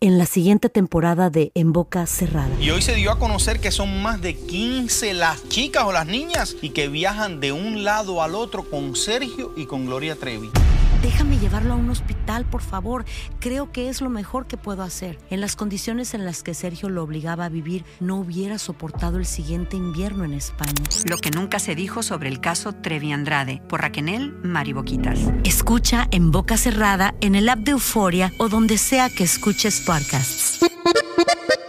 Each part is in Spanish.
en la siguiente temporada de En Boca Cerrada. Y hoy se dio a conocer que son más de 15 las chicas o las niñas y que viajan de un lado al otro con Sergio y con Gloria Trevi. Déjame llevarlo a un hospital, por favor. Creo que es lo mejor que puedo hacer. En las condiciones en las que Sergio lo obligaba a vivir, no hubiera soportado el siguiente invierno en España. Lo que nunca se dijo sobre el caso Trevi Andrade, por Raquel Mariboquitas. Escucha en boca cerrada, en el app de Euforia o donde sea que escuches podcasts.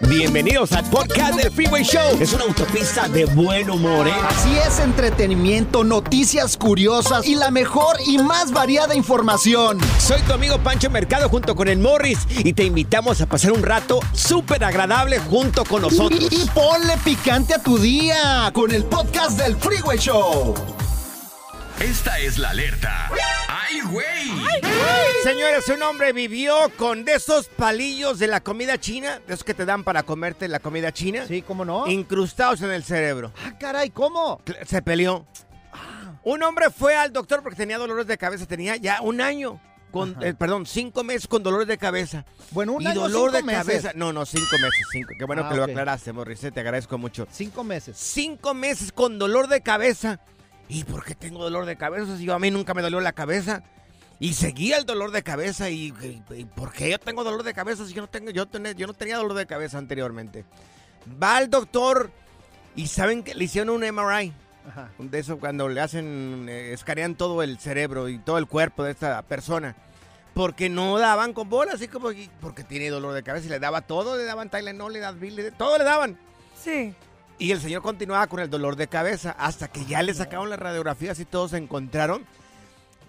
Bienvenidos al podcast del Freeway Show. Es una autopista de buen humor, ¿eh? Así es, entretenimiento, noticias curiosas y la mejor y más variada información. Soy tu amigo Pancho Mercado junto con el Morris y te invitamos a pasar un rato súper agradable junto con nosotros. Y, y ponle picante a tu día con el podcast del Freeway Show. Esta es la alerta. ¡Ay, güey! Señores, un hombre vivió con de esos palillos de la comida china, de esos que te dan para comerte la comida china, Sí, ¿cómo no? incrustados en el cerebro. Ah, caray, ¿cómo? Se peleó. Un hombre fue al doctor porque tenía dolores de cabeza, tenía ya un año. Con, eh, perdón, cinco meses con dolores de cabeza. Bueno, un y año, dolor de meses. cabeza. No, no, cinco meses, cinco. Qué bueno Ah, que lo aclaraste, Morris, te agradezco mucho. Cinco meses. Cinco meses con dolor de cabeza. ¿Y por qué tengo dolor de cabeza? Si yo a mí nunca me dolió la cabeza. Y seguía el dolor de cabeza. ¿Y, y- y por qué yo tengo dolor de cabeza si yo no, tengo, yo, tené- yo no tenía dolor de cabeza anteriormente? Va al doctor y saben que le hicieron un MRI. Ajá. De eso cuando le hacen, eh, escanean todo el cerebro y todo el cuerpo de esta persona. Porque no daban con bola, así como y- porque tiene dolor de cabeza y le daba todo, le daban Tylenol, le daban todo le daban. Sí. Y el señor continuaba con el dolor de cabeza hasta que ya le sacaron las radiografías y todos encontraron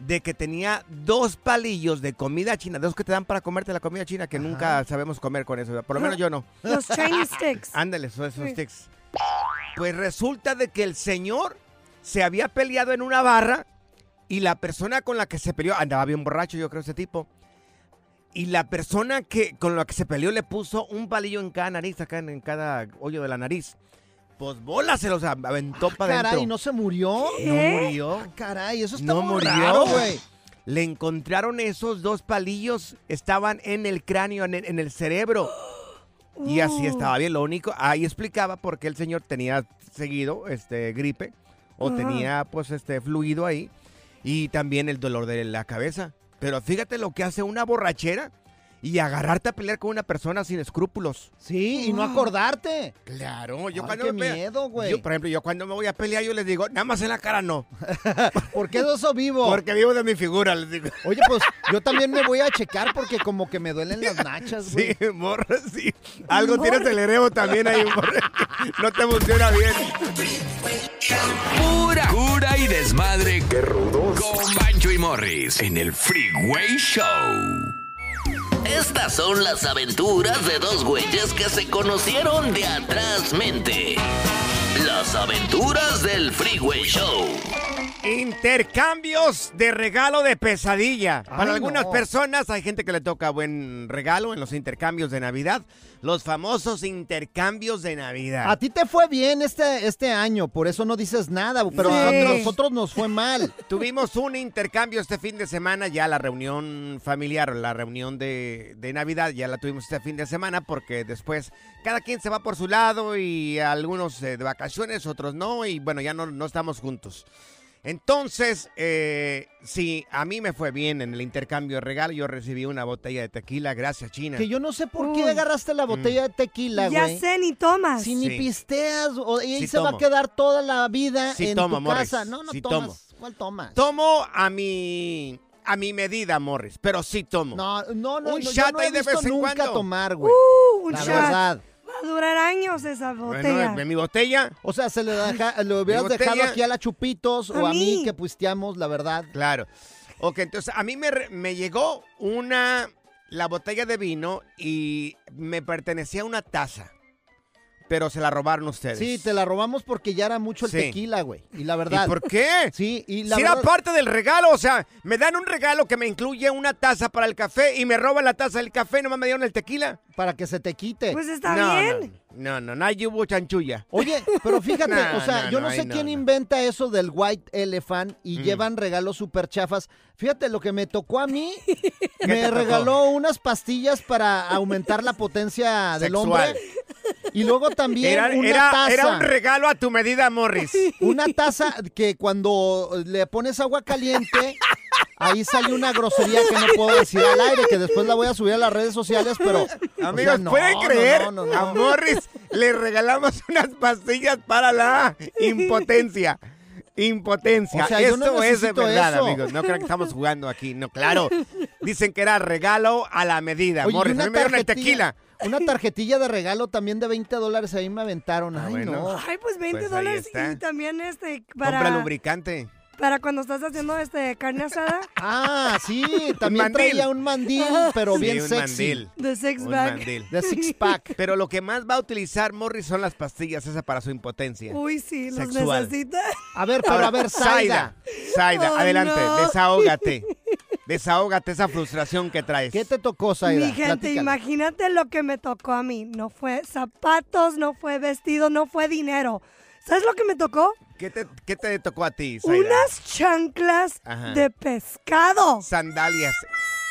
de que tenía dos palillos de comida china, de esos que te dan para comerte la comida china, que nunca sabemos comer con eso, por lo menos yo no. Los Chinese sticks. Ándale, esos, esos Sí. sticks. Pues resulta de que el señor se había peleado en una barra y la persona con la que se peleó, andaba bien borracho yo creo ese tipo, y la persona que con la que se peleó le puso un palillo en cada nariz, acá en, en cada hoyo de la nariz. Pues bola se los aventó para adentro. Caray, ¿no se murió? No murió. Ah, caray, eso está No muy murió. raro, güey. Le encontraron esos dos palillos, estaban en el cráneo, en el, en el cerebro. Y así Uh. estaba bien. Lo único, ahí explicaba por qué el señor tenía seguido este gripe o Ajá. tenía pues este fluido ahí y también el dolor de la cabeza. Pero fíjate lo que hace una borrachera y agarrarte a pelear con una persona sin escrúpulos. Sí, y no acordarte. Claro, yo Ay, cuando qué me miedo, güey. yo, por ejemplo, yo cuando me voy a pelear yo les digo, nada más en la cara no, ¿Por qué de eso vivo? porque vivo de mi figura, les digo. Oye, pues yo también me voy a checar porque como que me duelen las nachas, güey. Sí, morra, sí. Algo tienes el erebo también ahí, morra. No te funciona bien. Pura cura y desmadre. ¡Qué rudos! Con Bancho y Morris en el Freeway Show. Estas son las aventuras de dos güeyes que se conocieron de atrás mente. Las aventuras del Freeway Show. Intercambios de regalo de pesadilla. Para Ay, algunas no. personas hay gente que le toca buen regalo en los intercambios de Navidad. Los famosos intercambios de Navidad. A ti te fue bien este, este año, por eso no dices nada, pero Sí. a nosotros nos fue mal. Tuvimos un intercambio este fin de semana, ya la reunión familiar, la reunión de, de Navidad, ya la tuvimos este fin de semana porque después cada quien se va por su lado y algunos eh, de vacaciones, otros no, y bueno, ya no, no estamos juntos. Entonces, eh, sí, a mí me fue bien en el intercambio de regalo, yo recibí una botella de tequila, gracias China. Que yo no sé por qué Uy. agarraste la botella de tequila, Ya güey. sé, ni tomas. Si ni Sí. pisteas, o, y ahí Sí se va a quedar toda la vida Sí en tomo, tu Morris. casa. No, no Sí tomas. tomo. ¿Cuál tomas? Tomo a mi, a mi medida, Morris, pero sí tomo. No, no, no, Un no, yo shot no he ahí de visto vez en nunca cuando. tomar, güey. Uh, un la shot. verdad. A durar años esa botella. Bueno, en mi botella, O sea, se le, deja, lo hubieras botella- dejado aquí a la Chupitos o A a mí mí. que pisteamos, la verdad. Claro. Ok, entonces a mí me, re- me llegó una, la botella de vino y me pertenecía a una taza. Pero se la robaron ustedes. Sí, te la robamos porque ya era mucho el Sí. tequila, güey. Y la verdad. ¿Y por qué? Sí, y la si era verdad- parte del regalo, o sea, me dan un regalo que me incluye una taza para el café y me roban la taza del café, nomás me dieron el tequila. Para que se te quite. Pues está no, bien. No, no, no, ahí hubo chanchulla. Oye, pero fíjate, No, o sea, no, yo no, no sé no, quién no. inventa eso del White Elephant y Mm. llevan regalos súper chafas. Fíjate, lo que me tocó a mí, me regaló unas pastillas para aumentar la potencia del hombre. Y luego también Era, una era- taza. era un regalo a tu medida, Morris. Una taza que cuando le pones agua caliente, ahí sale una grosería que no puedo decir al aire, que después la voy a subir a las redes sociales, pero... o sea, Amigos, no, ¿pueden creer? no, no, no. A Morris le regalamos unas pastillas para la impotencia. Impotencia. O sea, Esto es de verdad, eso. amigos. No crean que estamos jugando aquí. No, claro. Dicen que era regalo a la medida. Oye, Morris, a me dieron el tequila. Una tarjetilla de regalo también de 20 dólares ahí me aventaron. Ah, Ay, bueno. no. Ay, pues 20 Pues dólares y también este Compra para, lubricante. Para cuando estás haciendo este carne asada Ah, sí, también mandil. traía un mandil, pero Sí, bien un sexy. mandil. de six Un pack. mandil. De six pack. Pero lo que más va a utilizar Morris son las pastillas esas para su impotencia. Uy, sí, los Sexual. necesita. A ver, pero a ver, Zaida, Zaida, Oh, adelante, no. desahógate. Desahógate esa frustración que traes. ¿qué te tocó, Zaida? Mi gente, Platícale. imagínate lo que me tocó a mí. No fue zapatos, no fue vestido, no fue dinero. ¿Sabes lo que me tocó? ¿Qué te, qué te tocó a ti? Unas chanclas Ajá. de pescado. Sandalias.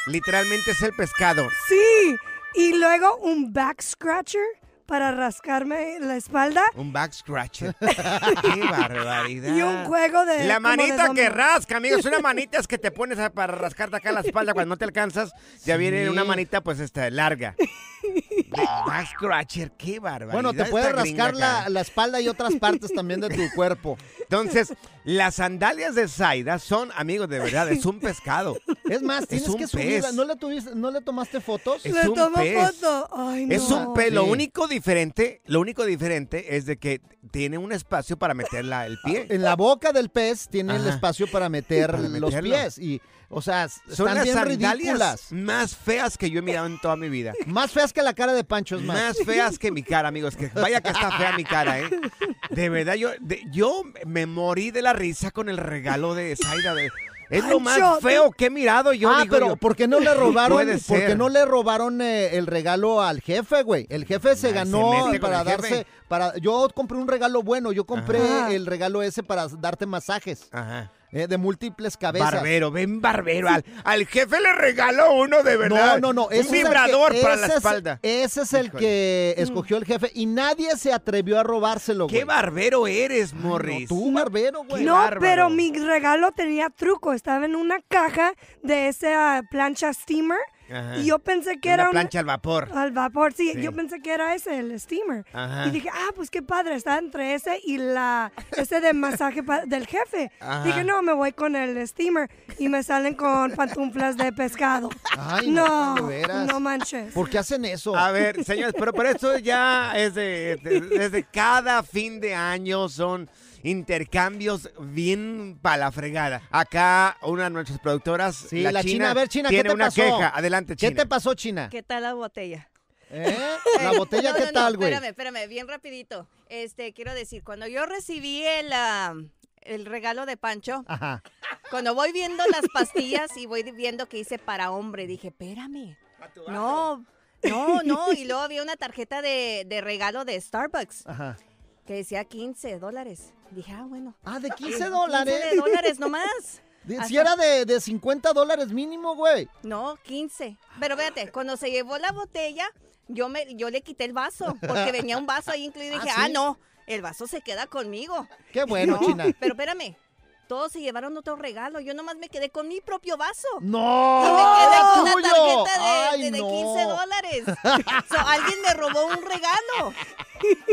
Literalmente es el pescado. Sí. Y luego un back scratcher para rascarme la espalda. Un back scratcher. ¡Qué barbaridad! Y un juego de. La de manita que rasca, amigos. Una manita es que te pones a- para rascarte acá la espalda cuando no te alcanzas. Ya viene una manita, pues, esta, larga. Back scratcher, qué barbaridad. Bueno, te puede rascar la, la espalda y otras partes también de tu cuerpo. Entonces, las sandalias de Zaida son, amigos, de verdad, es un pescado. Es más, tienes un que subirla. pez. ¿No le, tuviste, ¿No le tomaste fotos? Es Le un tomo pez. foto. Ay, no. Es un pez. Lo Sí. único diferente, lo único diferente es de que tiene un espacio para meter la- el pie. En la boca del pez tiene el Ajá. espacio para meter Para los meterlo. pies. Y, o sea, Son están las bien sandalias ridículas. más feas que yo he mirado en toda mi vida. Más feas que la cara de Pancho, es más. Más feas que mi cara, amigos. Que vaya que está fea mi cara, ¿eh? De verdad, yo, de- yo me morí de la risa con el regalo de Zaida. de- es lo más feo que he mirado yo. ah, digo pero yo. ¿por qué no le robaron? ¿Por qué no le robaron eh, el regalo al jefe, güey? El jefe se Ay, ganó para jefe. darse, para. Yo compré un regalo bueno. Yo compré Ajá. el regalo ese para darte masajes Ajá. Eh, de múltiples cabezas. Barbero, ven barbero. Al, al jefe le regaló uno de verdad. No, no, no. Un ese es el que- vibrador para la es- espalda. ese es el Híjole. que escogió el jefe y nadie se atrevió a robárselo. Qué barbero eres, No, Morris. tú, barbero, güey. No, bárbaro. pero mi regalo tenía truco. Estaba en una caja de esa plancha steamer. Ajá. Y yo pensé que Una era una- plancha al vapor. Al vapor, sí, Sí. Yo pensé que era ese, el steamer. Ajá. Y dije, ah, pues qué padre, está entre ese y la ese de masaje del jefe. Ajá. Dije, no, me voy con el steamer. Y me salen con pantuflas de pescado. Ay, no, no, de veras. no manches. ¿Por qué hacen eso? A ver, señores, pero, pero esto ya es de, de- desde cada fin de año son intercambios bien para la fregada. Acá una de nuestras productoras, Sí, la, la China. A ver, China, tiene ¿qué te una pasó? queja. Adelante, ¿Qué China. te pasó, China? ¿Qué tal la botella? ¿Eh? ¿La botella No, qué no, tal, güey? Espérame, espérame, bien rapidito. Este, quiero decir, cuando yo recibí el, ah, el regalo de Pancho, Ajá. cuando voy viendo las pastillas y voy viendo que hice para hombre, dije, espérame. No, no, no. Y luego había una tarjeta de, de regalo de Starbucks Ajá. Que decía 15 dólares. Dije, ah, bueno. Ah, de 15 15 dólares. de dólares nomás. De- Si era de, de 50 dólares mínimo, güey. No, 15. Pero fíjate, cuando se llevó la botella, yo me yo le quité el vaso, porque venía un vaso ahí incluido y ¿Ah, dije, sí? ah, no, el vaso se queda conmigo. Qué bueno, No, China. Pero espérame, todos se llevaron otro regalo, yo nomás me quedé con mi propio vaso. ¡No! Y me quedé con una tarjeta de, ¡Ay, de- de no! 15 dólares. So, alguien me robó un regalo.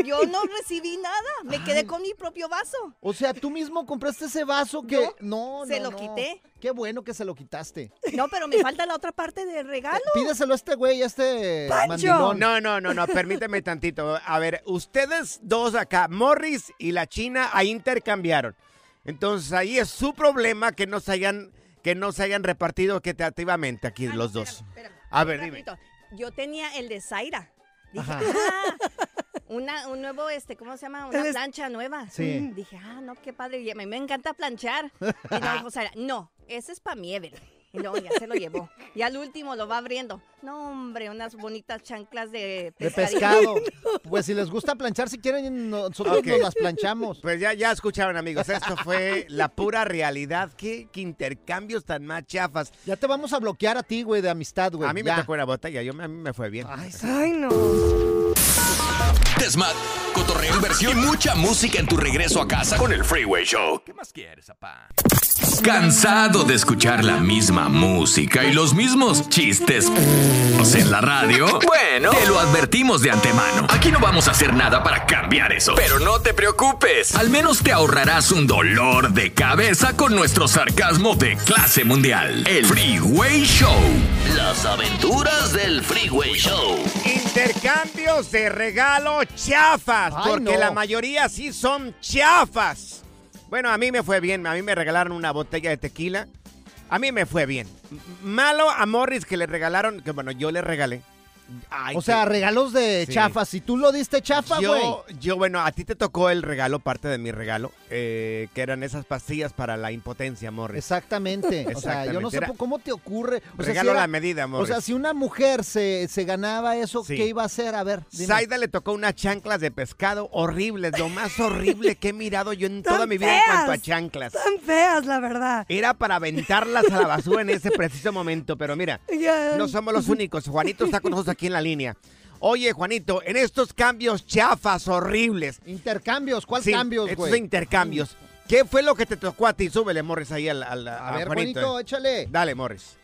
Yo no recibí nada, me quedé con mi propio vaso. O sea, tú mismo compraste ese vaso que... Yo no, se no, lo no. quité. Qué bueno que se lo quitaste. No, pero me falta la otra parte del regalo. Pídeselo a este güey, a este Pancho. mandilón. No, no, no, no, permíteme tantito. A ver, ustedes dos acá, Morris y la China, ahí intercambiaron. Entonces ahí es su problema que no se hayan, que no se hayan repartido equitativamente aquí Ah, los dos. espérame, espérame. A ver, dime. Yo tenía el de Zaira. Dije, Ajá. ah, una, un nuevo, este, ¿cómo se llama? Una El es- plancha nueva. Sí. Mm, Dije, ah, no, qué padre. Y a mí me encanta planchar. Y no, o sea, no, ese es para mi Ever. Y luego ya se lo llevó. Y al último lo va abriendo. No, hombre, unas bonitas chanclas de De pescadito. pescado. Pues si les gusta planchar, si quieren, nosotros nos las planchamos. Pues ya, ya escucharon, amigos. Esto fue la pura realidad. ¿Qué, qué intercambios tan más chafas. Ya te vamos a bloquear a ti, güey, de amistad, güey. A mí ya. me tocó una botella, yo, a mí me fue bien. Ay, no. Desmat, cotorreo, inversión y mucha música en tu regreso a casa con el Freeway Show. ¿Qué más quieres, papá? ¿Cansado de escuchar la misma música y los mismos chistes en la radio? Bueno, te lo advertimos de antemano. Aquí no vamos a hacer nada para cambiar eso. Pero no te preocupes. Al menos te ahorrarás un dolor de cabeza con nuestro sarcasmo de clase mundial. El Freeway Show. Las aventuras del Freeway Show. Intercambios de regalo chafas, Ay, porque no. la mayoría sí son chafas. Bueno, a mí me fue bien, a mí me regalaron una botella de tequila. A mí me fue bien. Malo a Morris que le regalaron, que bueno, yo le regalé. Ay, O sea, que- regalos de Sí. chafas. Si tú lo diste chafa, güey. yo, yo, bueno, a ti te tocó el regalo, parte de mi regalo, eh, que eran esas pastillas para la impotencia, Morris. Exactamente. O sea, yo no sé. Era- cómo te ocurre. O sea, regalo si a era- la medida, O Morris. sea, si una mujer se, se ganaba eso, Sí. ¿qué iba a hacer? A ver, dime. Zaida le tocó unas chanclas de pescado horribles, lo más horrible que he mirado yo en toda mi vida en cuanto a chanclas. Tan feas, la verdad. Era para aventarlas a la basura en ese preciso momento, pero mira, no somos los únicos. Juanito está con nosotros aquí en la línea. Oye, Juanito, en estos cambios chafas horribles. Intercambios, ¿cuál sí, cambios, estos intercambios. ¿Qué fue lo que te tocó a ti? Súbele, Morris, ahí al, al- A, a ver, Juanito. Juanito, eh. échale. Dale, Morris.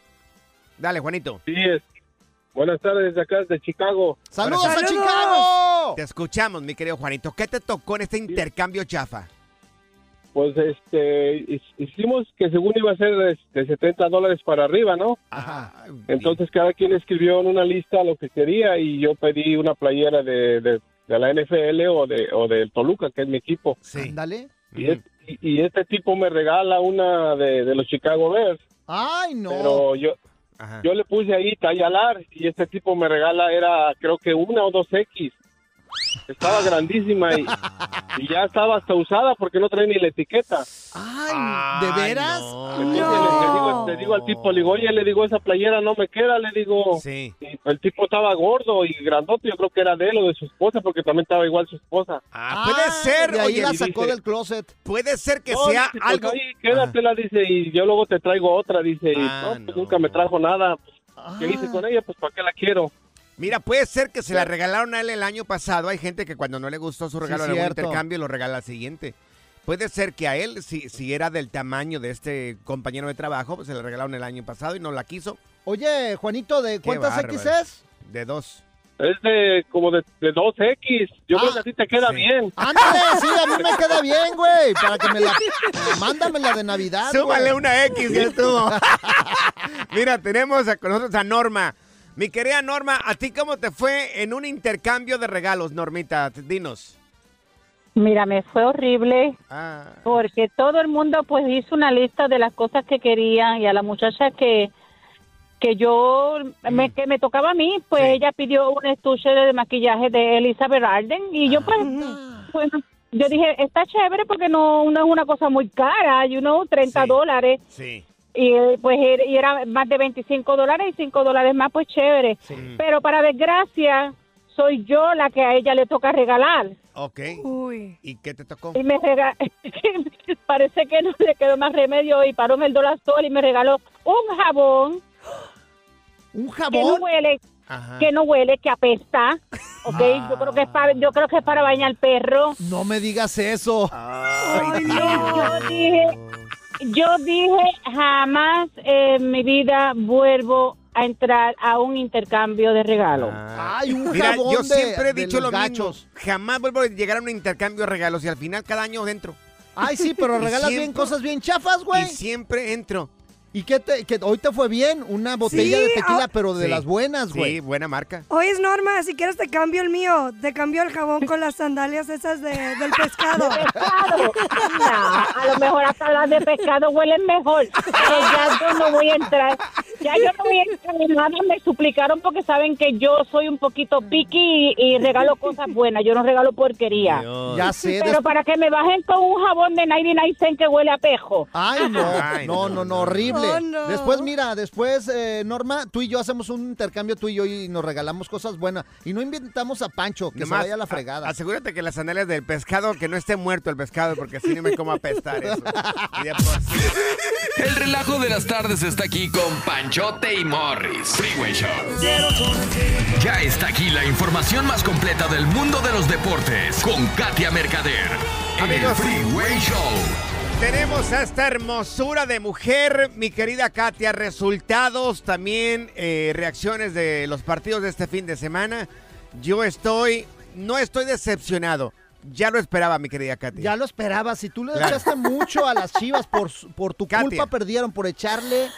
Dale, Juanito. Sí, es. Buenas tardes de acá, de Chicago. ¡Saludos a ¡Saludos! Chicago! Te escuchamos, mi querido Juanito. ¿Qué te tocó en este intercambio chafa? Pues este, hi- hicimos que según iba a ser de 70 dólares para arriba, ¿no? Ajá. Entonces cada quien escribió en una lista lo que quería y yo pedí una playera de, de, de la NFL o de o del Toluca, que es mi equipo. sí. Ándale. Y, es- y- y este tipo me regala una de, de los Chicago Bears, Ay, no. pero yo Ajá. yo le puse ahí talla large y este tipo me regala era creo que una o dos X. Estaba grandísima y, y ya estaba hasta usada porque no trae ni la etiqueta. Ay, ¿de Ay, veras? no. Entonces le, le digo, le digo al tipo, le digo, oye, le digo, esa playera no me queda, le digo. Sí. Y el tipo estaba gordo y grandote, yo creo que era de él o de su esposa, porque también estaba igual su esposa. Ah, puede Ah, ser, De ahí oye, la sacó dice- del closet. puede ser que No, sea dice, pues, algo. quédatela, dice, y yo luego te traigo otra, dice, y Ah, no, pues no. nunca me trajo nada. Pues, ¿Qué Ah. hice con ella? Pues, ¿para qué la quiero? Mira, puede ser que se la regalaron a él el año pasado. Hay gente que cuando no le gustó su Sí, regalo en algún cierto. intercambio lo regala al siguiente. Puede ser que a él, si, si era del tamaño de este compañero de trabajo, pues se le regalaron el año pasado y no la quiso. Oye, Juanito, ¿de cuántas X es? De dos. Es de como de, de 2X. Yo Ah, creo que a ti te queda sí. bien. Ándale, sí, a mí me queda bien, güey. Para que me la. Mándamela de Navidad. Súbale güey. una X, ya estuvo. Mira, tenemos a- con nosotros a Norma. Mi querida Norma, ¿a ti cómo te fue en un intercambio de regalos, Normita? Dinos. Mira, me fue horrible Ah, porque todo el mundo pues hizo una lista de las cosas que querían y a la muchacha que que yo me que me tocaba a mí, pues Sí. ella pidió un estuche de maquillaje de Elizabeth Arden y yo pues bueno, yo dije, está chévere porque no, no es una cosa muy cara, you know, 30 Sí. dólares. sí. Y pues era- y era más de 25 dólares y 5 dólares más, pues chévere. Pero para desgracia, soy yo la que a ella le toca regalar. Ok. Uy. ¿Y qué te tocó? Y me rega- parece que no le quedó más remedio y paró en el Dollar Store y me regaló un jabón ¿Un que no jabón? huele, Ajá. que no huele, que apesta. ¿Ok? Yo creo que es para, yo creo que es para bañar perro. No me digas eso. Ay, Yo dije, yo dije, jamás en mi vida vuelvo a entrar a un intercambio de regalos. Ah. Ay, un Mira, jabón yo de- siempre he de dicho los lo gachos. mismo. Jamás vuelvo a llegar a un intercambio de regalos y al final cada año dentro. Ay, sí, pero Y regalas bien siempre- cosas bien chafas, güey. Y siempre entro. ¿Y qué te, que hoy te fue bien? Una botella Sí, de tequila, ah- pero de Sí. las buenas, güey. Sí, buena marca. Oye, Norma, si quieres te cambio el mío. Te cambio el jabón con las sandalias esas de, del pescado. pescado. A lo mejor hasta las de pescado huelen mejor. Pero ya yo no voy a entrar. Ya yo no voy a entrar en nada, me suplicaron porque saben que yo soy un poquito piqui y, y regalo cosas buenas, yo no regalo porquería. Ya sé. Pero des- para que me bajen con un jabón de 99 cent que huele a pejo. Ay, no, Ay, no, no, no, horrible. No. Después, mira, después, eh, Norma, tú y yo hacemos un intercambio tú y yo y nos regalamos cosas buenas. Y no inventamos a Pancho, que Nomás, se vaya a la a- fregada. asegúrate que las sandalias del pescado, que no esté muerto el pescado, porque así no me como apestar eso. El relajo de las tardes está aquí con Panchote y Morris. Freeway Show. Ya está aquí la información más completa del mundo de los deportes con Katia Mercader. En el Amigos. Freeway Show. Tenemos a esta hermosura de mujer, mi querida Katia. Resultados, también eh, reacciones de los partidos de este fin de semana. Yo estoy, no estoy decepcionado. Ya lo esperaba, mi querida Katia. Ya lo esperaba. Si tú le Claro. echaste mucho a las chivas por, por tu Katia. culpa, perdieron por echarle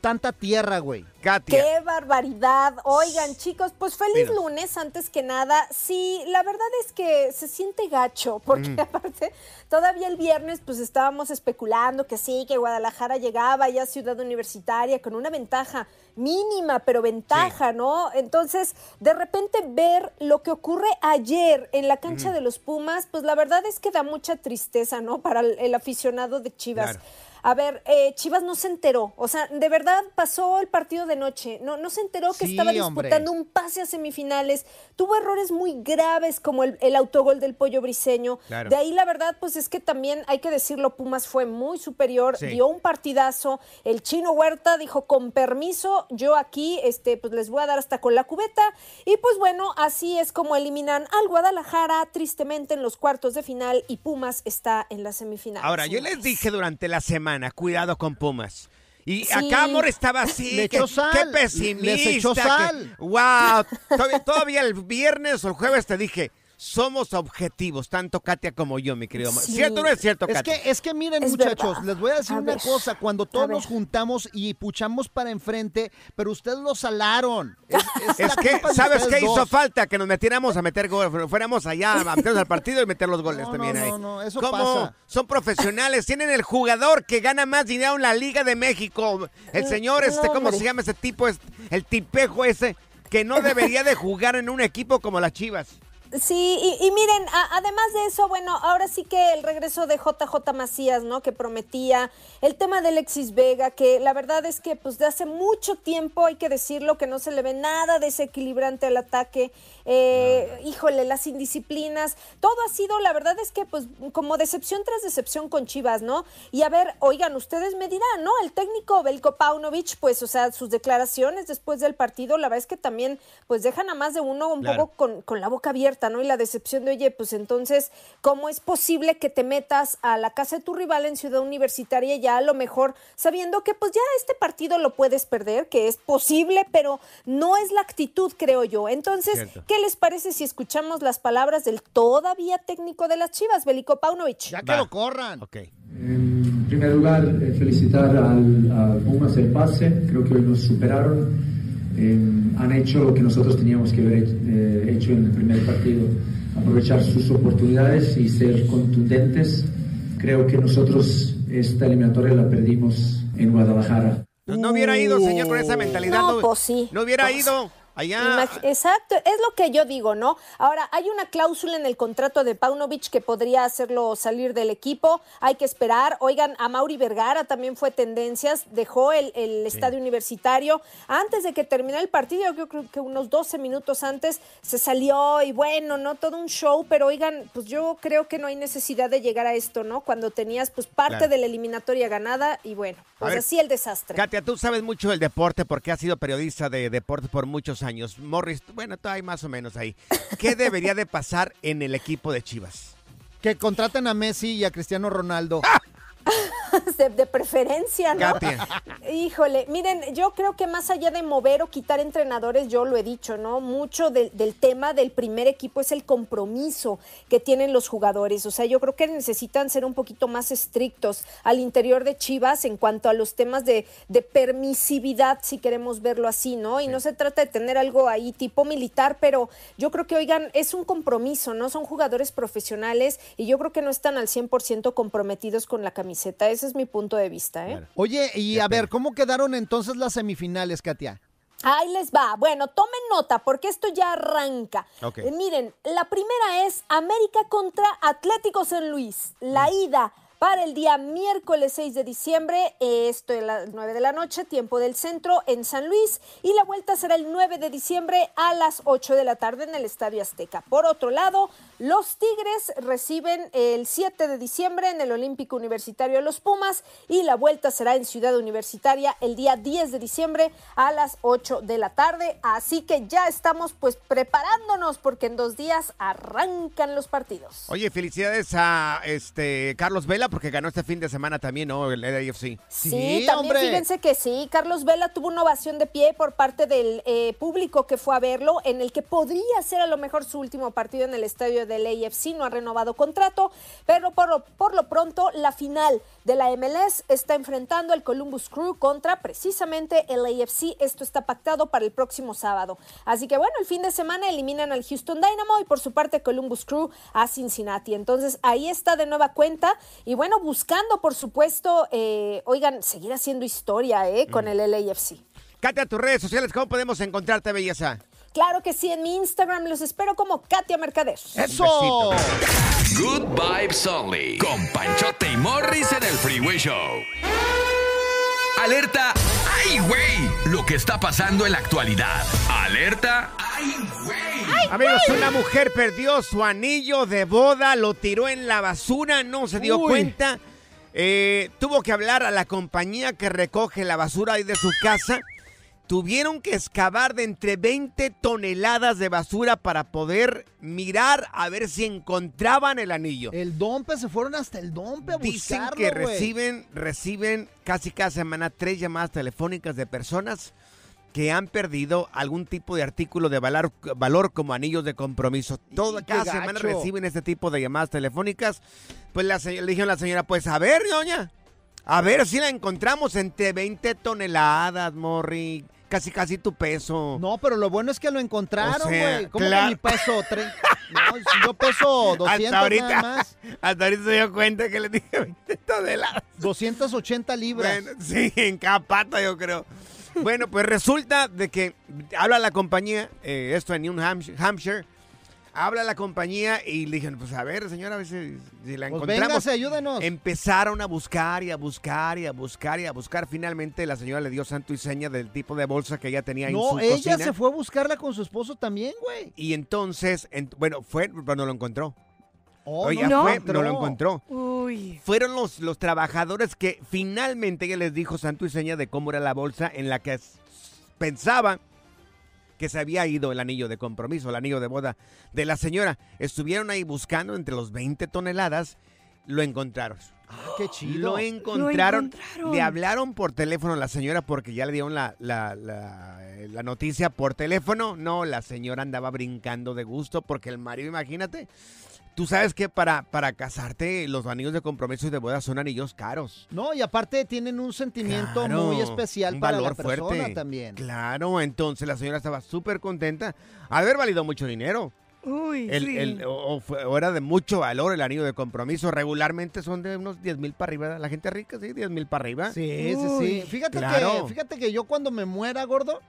tanta tierra, güey. Katia. ¡Qué barbaridad! Oigan, chicos, pues feliz lunes antes que nada. Sí, la verdad es que se siente gacho, porque Ujú. aparte, todavía el viernes pues estábamos especulando que sí, que Guadalajara llegaba ya a Ciudad Universitaria con una ventaja mínima, pero ventaja, ¿no? Entonces, de repente ver lo que ocurre ayer en la cancha Ujú. de los Pumas, pues la verdad es que da mucha tristeza, ¿no? Para el, el aficionado de Chivas. Claro. A ver, eh, Chivas no se enteró. O sea, de verdad pasó el partido de noche. No, no se enteró que Sí, estaba hombre. disputando un pase a semifinales. Tuvo errores muy graves como el, el autogol del pollo briseño. Claro. De ahí la verdad, pues es que también hay que decirlo, Pumas fue muy superior, Sí. dio un partidazo. El chino Huerta dijo, con permiso, yo aquí este, pues les voy a dar hasta con la cubeta. Y pues bueno, así es como eliminan al Guadalajara tristemente en los cuartos de final y Pumas está en las semifinales. Ahora, yo les dije durante la semana, cuidado con Pumas. Y Sí. acá Amor estaba así, Le que- echó sal, qué les pesimista. echó que- sal. wow, todavía, todavía el viernes o el jueves te dije, somos objetivos, tanto Katia como yo, mi querido. Sí. ¿Cierto o no es cierto, Es Katia? que, es que miren, Es muchachos, verdad. les voy a decir A una ver, cosa. Cuando todos nos juntamos y puchamos para enfrente, pero ustedes lo salaron. Es, es Es que, ¿sabes qué hizo dos. falta? Que nos metiéramos a meter goles, fuéramos allá a meternos al partido y meter los goles No, también no, ahí. no, no, eso ¿Cómo? pasa. Son profesionales, tienen el jugador que gana más dinero en la Liga de México. El Mm, señor, este, ¿cómo se llama ese tipo? Es el tipejo ese que no debería de jugar en un equipo como las Chivas. Sí, y, y miren, a- además de eso, bueno, ahora sí que el regreso de JJ Macías, ¿no? Que prometía, el tema de Alexis Vega, que la verdad es que pues de hace mucho tiempo, hay que decirlo, que no se le ve nada desequilibrante al ataque, eh, híjole, las indisciplinas, todo ha sido, la verdad es que pues como decepción tras decepción con Chivas, ¿no? Y a ver, oigan, ustedes me dirán, ¿no? El técnico Belko Paunovic, pues, o sea, sus declaraciones después del partido, la verdad es que también pues dejan a más de uno un Claro. poco con, con la boca abierta, ¿no? Y la decepción de, oye, pues entonces, ¿cómo es posible que te metas a la casa de tu rival en Ciudad Universitaria ya a lo mejor sabiendo que pues ya este partido lo puedes perder, que es posible, pero no es la actitud, creo yo. Entonces, Cierto. ¿qué les parece si escuchamos las palabras del todavía técnico de las Chivas, Beliko Paunovic? Ya que lo corran. En primer lugar, eh, felicitar al, a Pumas el pase, creo que hoy nos superaron. Eh, han hecho lo que nosotros teníamos que haber eh, hecho en el primer partido, aprovechar sus oportunidades y ser contundentes. Creo que nosotros esta eliminatoria la perdimos en Guadalajara. No, no hubiera ido, señor, con esa mentalidad. No, pues sí. No hubiera Pues, ido allá. Imag- Exacto, es lo que yo digo, ¿no? Ahora, hay una cláusula en el contrato de Paunovic que podría hacerlo salir del equipo, hay que esperar. Oigan, a Mauri Vergara también fue tendencias, dejó el, el estadio universitario. Antes de que terminara el partido, yo creo que unos 12 minutos antes, se salió y bueno, ¿no? Todo un show, pero oigan, pues yo creo que no hay necesidad de llegar a esto, ¿no? Cuando tenías pues parte Claro. de la eliminatoria ganada y bueno, pues ver, así el desastre. Katia, tú sabes mucho del deporte porque has sido periodista de deportes por muchos años. Morris, bueno, hay más o menos ahí. ¿Qué debería de pasar en el equipo de Chivas? Que contraten a Messi y a Cristiano Ronaldo. de, de preferencia, ¿no? Katia. Híjole, miren, yo creo que más allá de mover o quitar entrenadores, yo lo he dicho, ¿no? Mucho del- del tema del primer equipo es el compromiso que tienen los jugadores. O sea, yo creo que necesitan ser un poquito más estrictos al interior de Chivas en cuanto a los temas de, de permisividad, si queremos verlo así, ¿no? Y no se trata de tener algo ahí tipo militar, pero yo creo que, oigan, es un compromiso, ¿no? Son jugadores profesionales y yo creo que no están al 100% comprometidos con la camiseta. Ese es mi punto de vista. ¿eh? Oye, y a ver, ¿cómo quedaron entonces las semifinales, Katia? Ahí les va. Bueno, tomen nota porque esto ya arranca. Ok. Eh, miren, la primera es América contra Atlético San Luis. La ida para el día miércoles 6 de diciembre, eh, esto es las 9 de la noche, tiempo del centro en San Luis. Y la vuelta será el 9 de diciembre a las 8 de la tarde en el Estadio Azteca. Por otro lado, los Tigres reciben el 7 de diciembre en el Olímpico Universitario de los Pumas y la vuelta será en Ciudad Universitaria el día 10 de diciembre a las 8 de la tarde. Así que ya estamos pues preparándonos porque en dos días arrancan los partidos. Oye, felicidades a este Carlos Vela porque ganó este fin de semana también, ¿no? El AFC. Sí, también fíjense que sí, Carlos Vela tuvo una ovación de pie por parte del eh, público que fue a verlo, en el que podría ser a lo mejor su último partido en el estadio del AFC, no ha renovado contrato, pero por lo, por lo pronto la final de la MLS está enfrentando al Columbus Crew contra precisamente el AFC, esto está pactado para el próximo sábado. Así que bueno, el fin de semana eliminan al Houston Dynamo y por su parte Columbus Crew a Cincinnati, entonces ahí está de nueva cuenta y bueno, buscando por supuesto, eh, oigan, seguir haciendo historia eh, con el LAFC. Katia, tus redes sociales, ¿cómo podemos encontrarte, belleza? Claro que sí, en mi Instagram los espero como Katia Mercader. ¡Eso! Good Vibes Only. Con Panchote y Morris en el Freeway Show. Alerta. ¡Ay, güey! Lo que está pasando en la actualidad. Alerta. ¡Ay, güey! Amigos, una mujer perdió su anillo de boda, lo tiró en la basura, no se dio Uy. cuenta. Eh, tuvo que hablar a la compañía que recoge la basura ahí de su casa. Tuvieron que excavar de entre 20 toneladas de basura para poder mirar a ver si encontraban el anillo. El dompe, se fueron hasta el dompe a Dicen buscarlo, que reciben, reciben casi cada semana tres llamadas telefónicas de personas que han perdido algún tipo de artículo de valor, valor como anillos de compromiso. Toda, cada semana reciben este tipo de llamadas telefónicas. Pues la, le dijeron a la señora, pues a ver, doña, a ver si la encontramos entre 20 toneladas, Morri. Casi, casi tu peso. No, pero lo bueno es que lo encontraron, O güey. sea, ¿Cómo claro. que mi peso? Tre- No, yo peso 200 hasta ahorita, nada más. hasta ahorita se dio cuenta que le dije 20 toneladas. 280 libras. Bueno, sí, en cada pata yo creo. Bueno, pues resulta de que habla la compañía, eh, esto en New Hampshire, Hampshire, habla la compañía y le dijeron, pues a ver, señora, a ver si, la Pues encontramos. véngase, ayúdenos. Empezaron a buscar y a buscar y a buscar y a buscar. Finalmente la señora le dio santo y seña del tipo de bolsa que ella tenía en No, su ella cocina. se fue a buscarla con su esposo también, güey. Y entonces, en- bueno, fue, pero no lo encontró. Oh, Oye, no fue, no lo encontró. Uy. Fueron los, los trabajadores que finalmente ella les dijo santo y seña de cómo era la bolsa en la que s- pensaba que se había ido el anillo de compromiso, el anillo de boda de la señora. Estuvieron ahí buscando entre los 20 toneladas, lo encontraron. Ah, qué chido. Lo encontraron. encontraron. Le hablaron por teléfono a la señora porque ya le dieron la, la- la- la noticia por teléfono. No, la señora andaba brincando de gusto porque el marido, imagínate. Tú sabes que para, para casarte los anillos de compromiso y de boda son anillos caros. No, y aparte tienen un sentimiento Claro, muy especial un para valor la persona fuerte. también. Claro, entonces la señora estaba súper contenta. Haber valido mucho dinero. Uy, El- sí. el- o, era de mucho valor el anillo de compromiso. Regularmente son de unos 10 mil para arriba. La gente rica, sí, 10 mil para arriba. Sí, sí, Uy, sí. Fíjate, claro. que, fíjate que yo cuando me muera, gordo,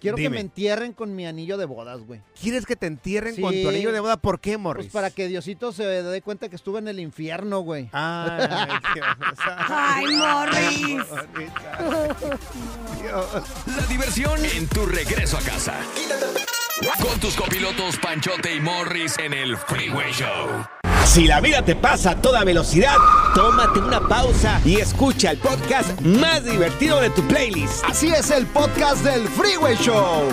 quiero que me entierren con mi anillo de bodas, güey. ¿Quieres que te entierren con tu anillo de boda? ¿Por qué, Morris? Pues para que Diosito se dé cuenta que estuve en el infierno, güey. Ay, Dios. Ay, Morris. Dios. La diversión en tu regreso a casa. Con tus copilotos Panchote y Morris en el Freeway Show. Si la vida te pasa a toda velocidad, tómate una pausa y escucha el podcast más divertido de tu playlist. Así es el podcast del Freeway Show.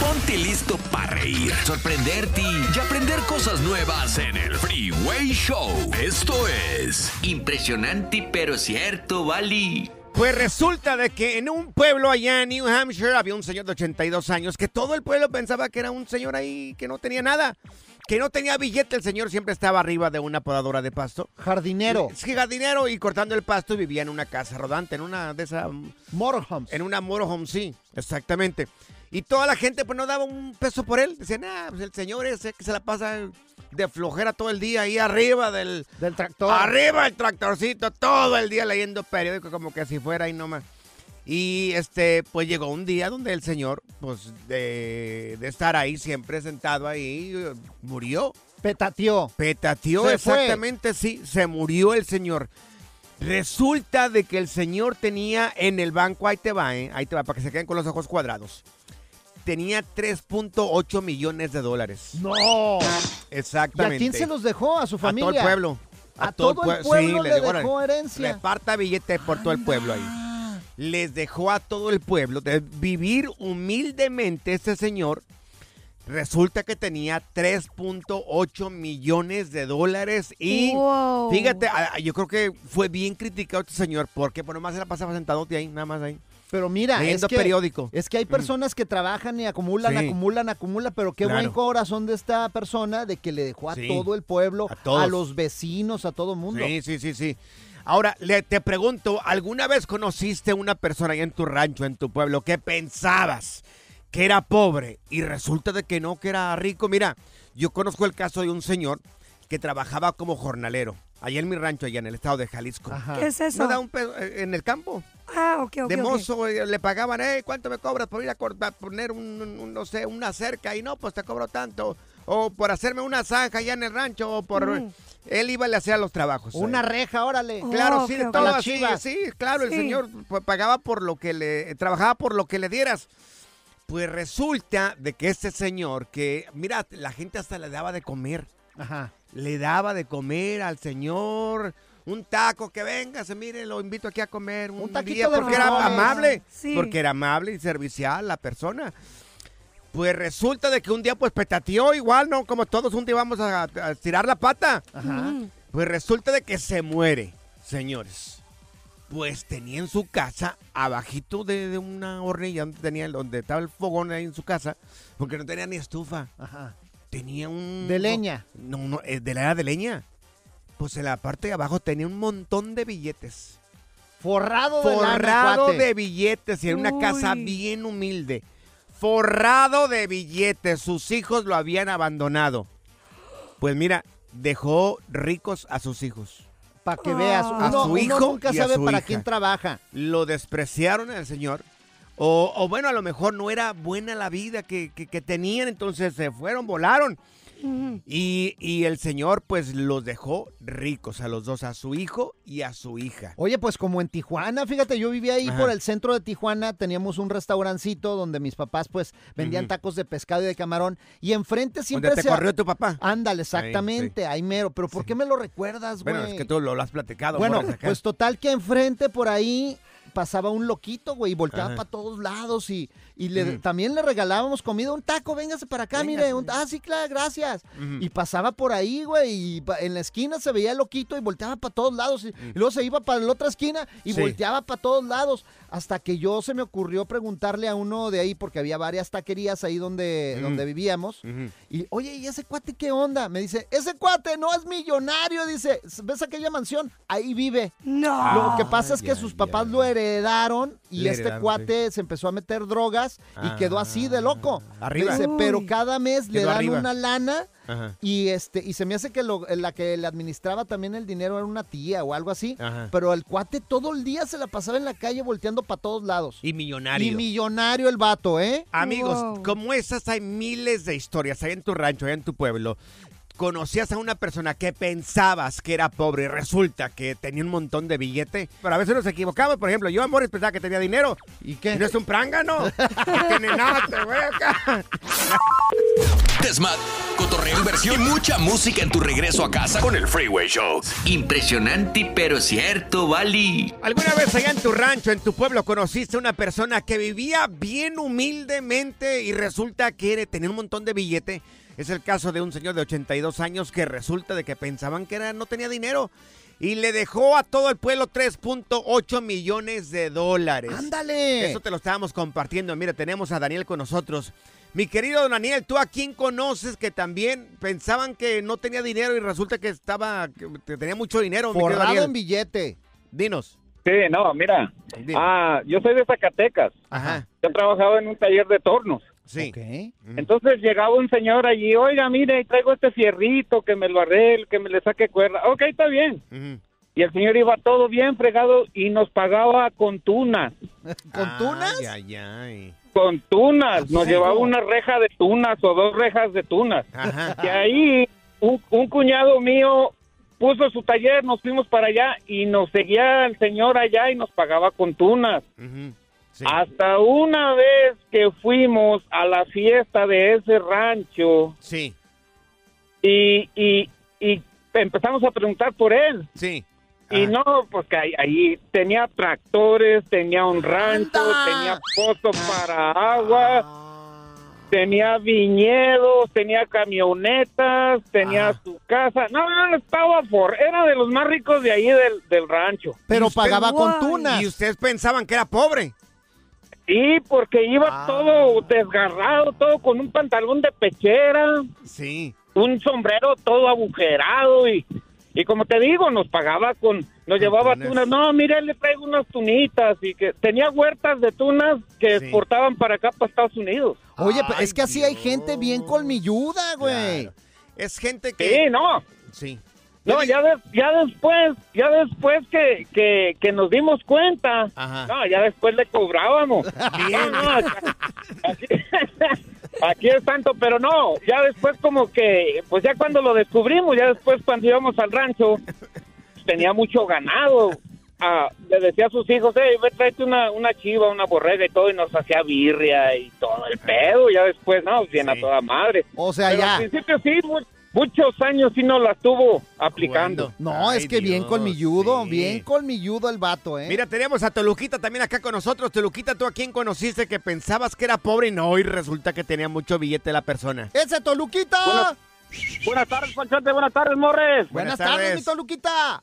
Ponte listo para reír, sorprenderte y aprender cosas nuevas en el Freeway Show. Esto es Impresionante pero cierto, Bali. Pues resulta de que en un pueblo allá en New Hampshire había un señor de 82 años que todo el pueblo pensaba que era un señor ahí que no tenía nada, que no tenía billete. El señor siempre estaba arriba de una podadora de pasto. Jardinero. Sí, jardinero y cortando el pasto y vivía en una casa rodante, en una de esas... Motorhomes. En una motorhome, sí, exactamente. Y toda la gente pues no daba un peso por él. Decían, ah, pues el señor ese que se la pasa de flojera todo el día ahí arriba del, del tractor. Arriba el tractorcito, todo el día leyendo periódico como que si fuera ahí nomás. Y este, pues llegó un día donde el señor, pues de, de estar ahí siempre sentado ahí, murió. Petateó. Petateó, Se fue. exactamente, sí, se murió el señor. Resulta de que el señor tenía en el banco, ahí te va, ¿eh? ahí te va, para que se queden con los ojos cuadrados. Tenía 3.8 millones de dólares. No. ¿Y Exactamente. a quién se los dejó? ¿A su A familia? todo el pueblo. A todo el pue- pueblo le digo, dejó herencia. Reparta billetes por todo el pueblo ahí. Les dejó a todo el pueblo de vivir humildemente este señor. Resulta que tenía 3.8 millones de dólares y Wow. fíjate, yo creo que fue bien criticado este señor porque por nomás se la pasaba sentado ahí, nada más ahí. Pero mira, Leyendo es que, periódico. es que hay personas que trabajan y acumulan, Sí. acumulan, acumulan, pero qué Claro. buen corazón de esta persona de que le dejó a Sí. todo el pueblo, A todos. a los vecinos, a todo mundo. Sí, sí, sí, sí. Ahora, le, te pregunto, ¿alguna vez conociste una persona ahí en tu rancho, en tu pueblo, que pensabas que era pobre y resulta de que no, que era rico? Mira, yo conozco el caso de un señor que trabajaba como jornalero, allá en mi rancho, allá en el estado de Jalisco. ¿Qué es eso? No da un peso, eh, en el campo. Ah, ok, ok. de mozo eh, le pagaban, eh, ¿cuánto me cobras por ir a cortar, poner un, no sé, una cerca? Y no, pues te cobro tanto. O por hacerme una zanja allá en el rancho, o por... Mm. Él iba y le hacía los trabajos. Una ahí. reja, órale. Claro, Oh, sí, todo Las así, chivas. sí, claro, el señor pagaba por lo que le, trabajaba por lo que le dieras. Pues resulta de que este señor, que, mira, la gente hasta le daba de comer, Ajá. le daba de comer al señor un taco, que venga, se mire, lo invito aquí a comer un, Un taquito día, de porque era amable, Sí. porque era amable y servicial la persona. Pues resulta de que un día pues petateó igual, ¿no? Como todos un día vamos a, a tirar la pata. Ajá. Pues resulta de que se muere, señores. Pues tenía en su casa, abajito de, de una hornilla donde, tenía, donde estaba el fogón ahí en su casa, porque no tenía ni estufa. Ajá. Tenía un... De leña. No, no, eh, de la era de leña. Pues en la parte de abajo tenía un montón de billetes. Forrado de lana, Forrado cuate. de billetes y en una casa Uy. bien humilde. Forrado de billetes. Sus hijos lo habían abandonado. Pues mira, dejó ricos a sus hijos. Para que veas, A su uno hijo nunca y a sabe su para hija. quién trabaja. Lo despreciaron al señor. O, o bueno, a lo mejor no era buena la vida que, que- que tenían, entonces se fueron, volaron. Y, y el señor pues los dejó ricos a los dos, a su hijo y a su hija. Oye, pues como en Tijuana, fíjate, yo vivía ahí Ajá. por el centro de Tijuana, teníamos un restaurancito donde mis papás pues vendían tacos de pescado y de camarón y enfrente siempre ¿Dónde te se... corrió tu papá? Ándale, exactamente, ahí mero, pero ¿por qué me lo recuerdas, güey? Bueno, es que tú lo, lo has platicado. Bueno, pues total que enfrente por ahí pasaba un loquito, güey, y volteaba Ajá. para todos lados y, y le, también le regalábamos comida, un taco, véngase para acá, Véngase. mire, un- ah, sí, claro, gracias. Y pasaba por ahí, güey, y en la esquina se veía loquito y volteaba para todos lados, y, y luego se iba para la otra esquina y Sí. volteaba para todos lados, hasta que yo se me ocurrió preguntarle a uno de ahí, porque había varias taquerías ahí donde, donde vivíamos, y, oye, ¿y ese cuate qué onda? Me dice, ese cuate no es millonario, dice, ¿ves aquella mansión? Ahí vive. No. Lo que pasa es que Ay, sus papás ay. lo heredaron y Le este heredaron, cuate se empezó a meter drogas y Ah. quedó así de loco. Arriba. Dice, pero cada mes le dan arriba. una lana Ajá. y este y se me hace que lo- la que le administraba también el dinero era una tía o algo así. Ajá. Pero el cuate todo el día se la pasaba en la calle volteando para todos lados. Y millonario. Y millonario el vato, ¿eh? Amigos, Wow. como esas hay miles de historias ahí en tu rancho, ahí en tu pueblo. Conocías a una persona que pensabas que era pobre y resulta que tenía un montón de billete. Pero a veces nos equivocamos. Por ejemplo, yo, Amores, pensaba que tenía dinero. ¿Y qué? Y no es un prángano. No tiene nada, te voy acá. Desmad, cotorreo, inversión y mucha música en tu regreso a casa con el Freeway Show. Impresionante, pero cierto, Bali. ¿Alguna vez allá en tu rancho, en tu pueblo, conociste a una persona que vivía bien humildemente y resulta que tenía un montón de billete? Es el caso de un señor de 82 años que resulta de que pensaban que era, no tenía dinero y le dejó a todo el pueblo 3.8 millones de dólares. ¡Ándale! Eso te lo estábamos compartiendo. Mira, tenemos a Daniel con nosotros. Mi querido don Daniel, ¿tú a quién conoces que también pensaban que no tenía dinero y resulta que estaba, que tenía mucho dinero? Forrado en billete. Dinos. Sí, no, mira. Ah, yo soy de Zacatecas. Ajá. Yo he trabajado en un taller de tornos. Sí. Entonces llegaba un señor allí, oiga, mire, traigo este fierrito, que me lo arregle, que me le saque cuerda. Ok, está bien. Y el señor iba todo bien fregado y nos pagaba con tunas. ¿Con tunas? Ay, ay, ay. Con tunas. Nos llevaba una reja de tunas o dos rejas de tunas. Y ahí un, un cuñado mío puso su taller, nos fuimos para allá y nos seguía el señor allá y nos pagaba con tunas. Hasta una vez que fuimos a la fiesta de ese rancho. Sí. Y, y, y empezamos a preguntar por él. Sí. Y no, pues que ahí, ahí tenía tractores, tenía un rancho, tenía pozos para agua, tenía viñedos, tenía camionetas, tenía su casa. No, no, estaba por... Era de los más ricos de ahí del, del rancho. Pero pagaba con tunas. Y ustedes pensaban que era pobre. Sí, porque iba Ah. todo desgarrado, todo con un pantalón de pechera. Sí. Un sombrero todo agujerado y, y como te digo, nos pagaba con, nos llevaba tunas. No, mire, le traigo unas tunitas y que tenía huertas de tunas que exportaban para acá, para Estados Unidos. Oye, pero es que así hay gente bien colmilluda, güey. Es gente que... Sí, no. Sí. No, ya, de- ya después, ya después que, que, que nos dimos cuenta, no, ya después le cobrábamos. No, no, aquí, es tanto, pero no, ya después como que, pues ya cuando lo descubrimos, ya después cuando íbamos al rancho, tenía mucho ganado. Ah, le decía a sus hijos, hey, ve, tráete una, una chiva, una borrega y todo, y nos hacía birria y todo el pedo. Ya después, no, bien a toda madre. O sea, Pero ya. Al principio sí, mu- muchos años sí nos la estuvo aplicando. No, es que bien colmilludo, bien colmilludo el vato, ¿eh? Mira, teníamos a Toluquita también acá con nosotros. Toluquita, ¿tú a quién conociste que pensabas que era pobre y no? Y resulta que tenía mucho billete la persona. ¡Ese Toluquita! Buenas, buenas tardes, Panchote. Buenas tardes, Morres. Buenas tardes, mi Toluquita.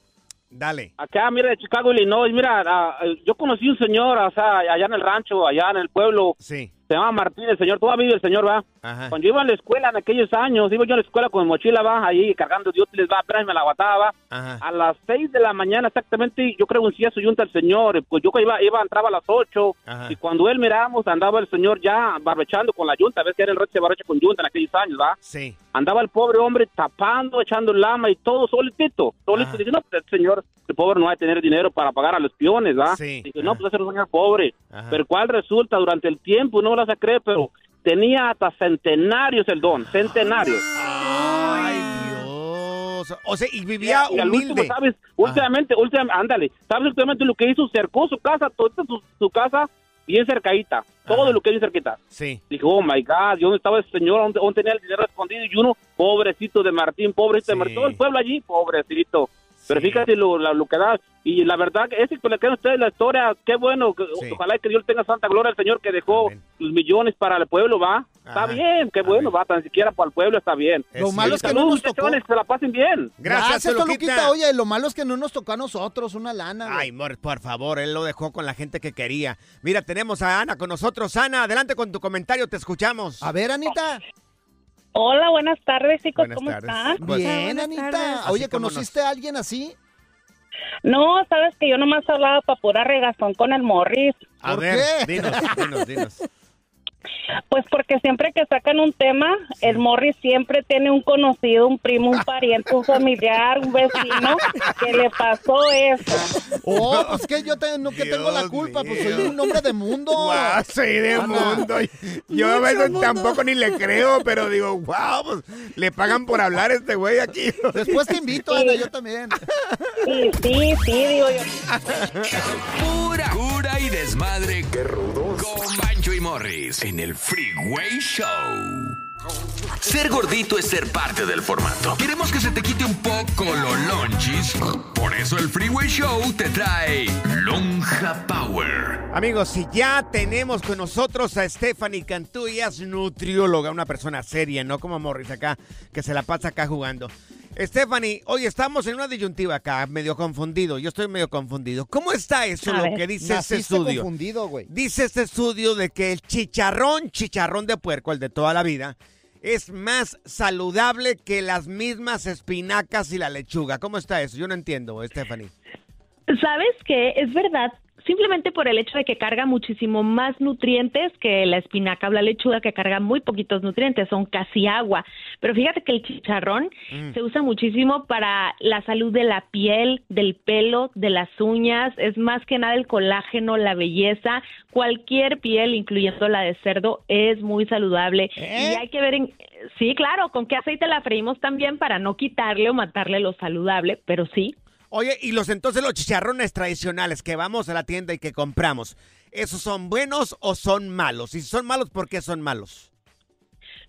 Dale. Acá, mira, de Chicago, Illinois. Mira, ah, yo conocí un señor, o sea, allá en el rancho, allá en el pueblo. Sí. Se llama Martín, el señor. Todavía vive el señor, va. Ajá. Cuando yo iba a la escuela en aquellos años, iba yo a la escuela con mochila, va, ahí cargando de útiles, va, apenas me la aguantaba, va. Ajá. A las seis de la mañana exactamente, yo creo que su yunta el señor, pues yo iba, iba, entraba a las ocho, Ajá. y cuando él miramos, andaba el señor ya barbechando con la yunta, ves que era el de barbecha con yunta en aquellos años, va. Sí. Andaba el pobre hombre tapando, echando lama y todo solitito, solito. Dice, no, pues el señor, el pobre no va a tener dinero para pagar a los peones, ¿va? Sí. Dice, no, pues ese es un señor pobre. Pero cuál resulta, durante el tiempo, no me las a creer, pero tenía hasta centenarios el don, centenarios. Ay, Dios. O sea, y vivía Y al humilde. último, ¿sabes? Últimamente, últimamente, ándale, ¿sabes últimamente lo que hizo? Cercó su casa, toda su, su casa bien cercadita, todo lo que bien cerquita. Sí. Dijo, oh my God, ¿y dónde estaba ese señor? ¿Dónde, dónde tenía el dinero escondido? Y uno, pobrecito de Martín, pobrecito de Martín, todo el pueblo allí, pobrecito. Pero fíjate lo, la- lo que da. Y la verdad, que ese que le queda a ustedes la historia, qué bueno. que- Ojalá que Dios tenga santa gloria al Señor que dejó los millones para el pueblo, va. Está bien, qué bueno, va. Tan siquiera para el pueblo está bien. Lo malo es que Saludos, no nos tocó. que se la pasen bien. Gracias, Toluquita. Oye, lo malo es que no nos tocó a nosotros una lana, güey. Ay, Mor, por favor, él lo dejó con la gente que quería. Mira, tenemos a Ana con nosotros. Ana, adelante con tu comentario, te escuchamos. A ver, Anita. Hola, buenas tardes, chicos. Buenas ¿Cómo tardes. están? Pues- Bien, Anita. Oye, nos- ¿conociste a alguien así? No, sabes que yo nomás hablaba para pura regazón con el Morris. A ver, dinos, dinos, dinos. Pues porque siempre que sacan un tema, el Morris siempre tiene un conocido, un primo, un pariente, un familiar, un vecino que le pasó eso. Oh, pues que yo te- no que tengo la culpa, pues soy un hombre de mundo. Guau, soy de Ana. mundo. Yo a veces tampoco ni le creo, pero digo, wow, pues le pagan por hablar este güey aquí. Después te invito, Ana, yo también. Sí, sí, sí, digo yo. Pura cura y desmadre. Qué rudos. Con Bancho y Morris en el Freeway Show. Ser gordito es ser parte del formato. Queremos que se te quite un poco lo lonchis. Por eso el Freeway Show te trae Lonja Power. Amigos, si ya tenemos con nosotros a Stephanie Cantú, ella es nutrióloga, una persona seria, no como Morris acá, que se la pasa acá jugando. Stephanie, hoy estamos en una disyuntiva acá, medio confundido. Yo estoy medio confundido. ¿Cómo está eso, lo que dice este estudio? confundido, güey. Dice este estudio de que el chicharrón, chicharrón de puerco, el de toda la vida, es más saludable que las mismas espinacas y la lechuga. ¿Cómo está eso? Yo no entiendo, Stephanie. ¿Sabes qué? Es verdad, simplemente por el hecho de que carga muchísimo más nutrientes que la espinaca o la lechuga, que carga muy poquitos nutrientes, son casi agua. Pero fíjate que el chicharrón Mm. se usa muchísimo para la salud de la piel, del pelo, de las uñas, es más que nada el colágeno, la belleza, cualquier piel, incluyendo la de cerdo, es muy saludable. ¿Eh? Y hay que ver en... Sí, claro, con qué aceite la freímos también para no quitarle o matarle lo saludable, pero sí. Oye, y los entonces los chicharrones tradicionales que vamos a la tienda y que compramos, ¿esos son buenos o son malos? Y si son malos, ¿por qué son malos?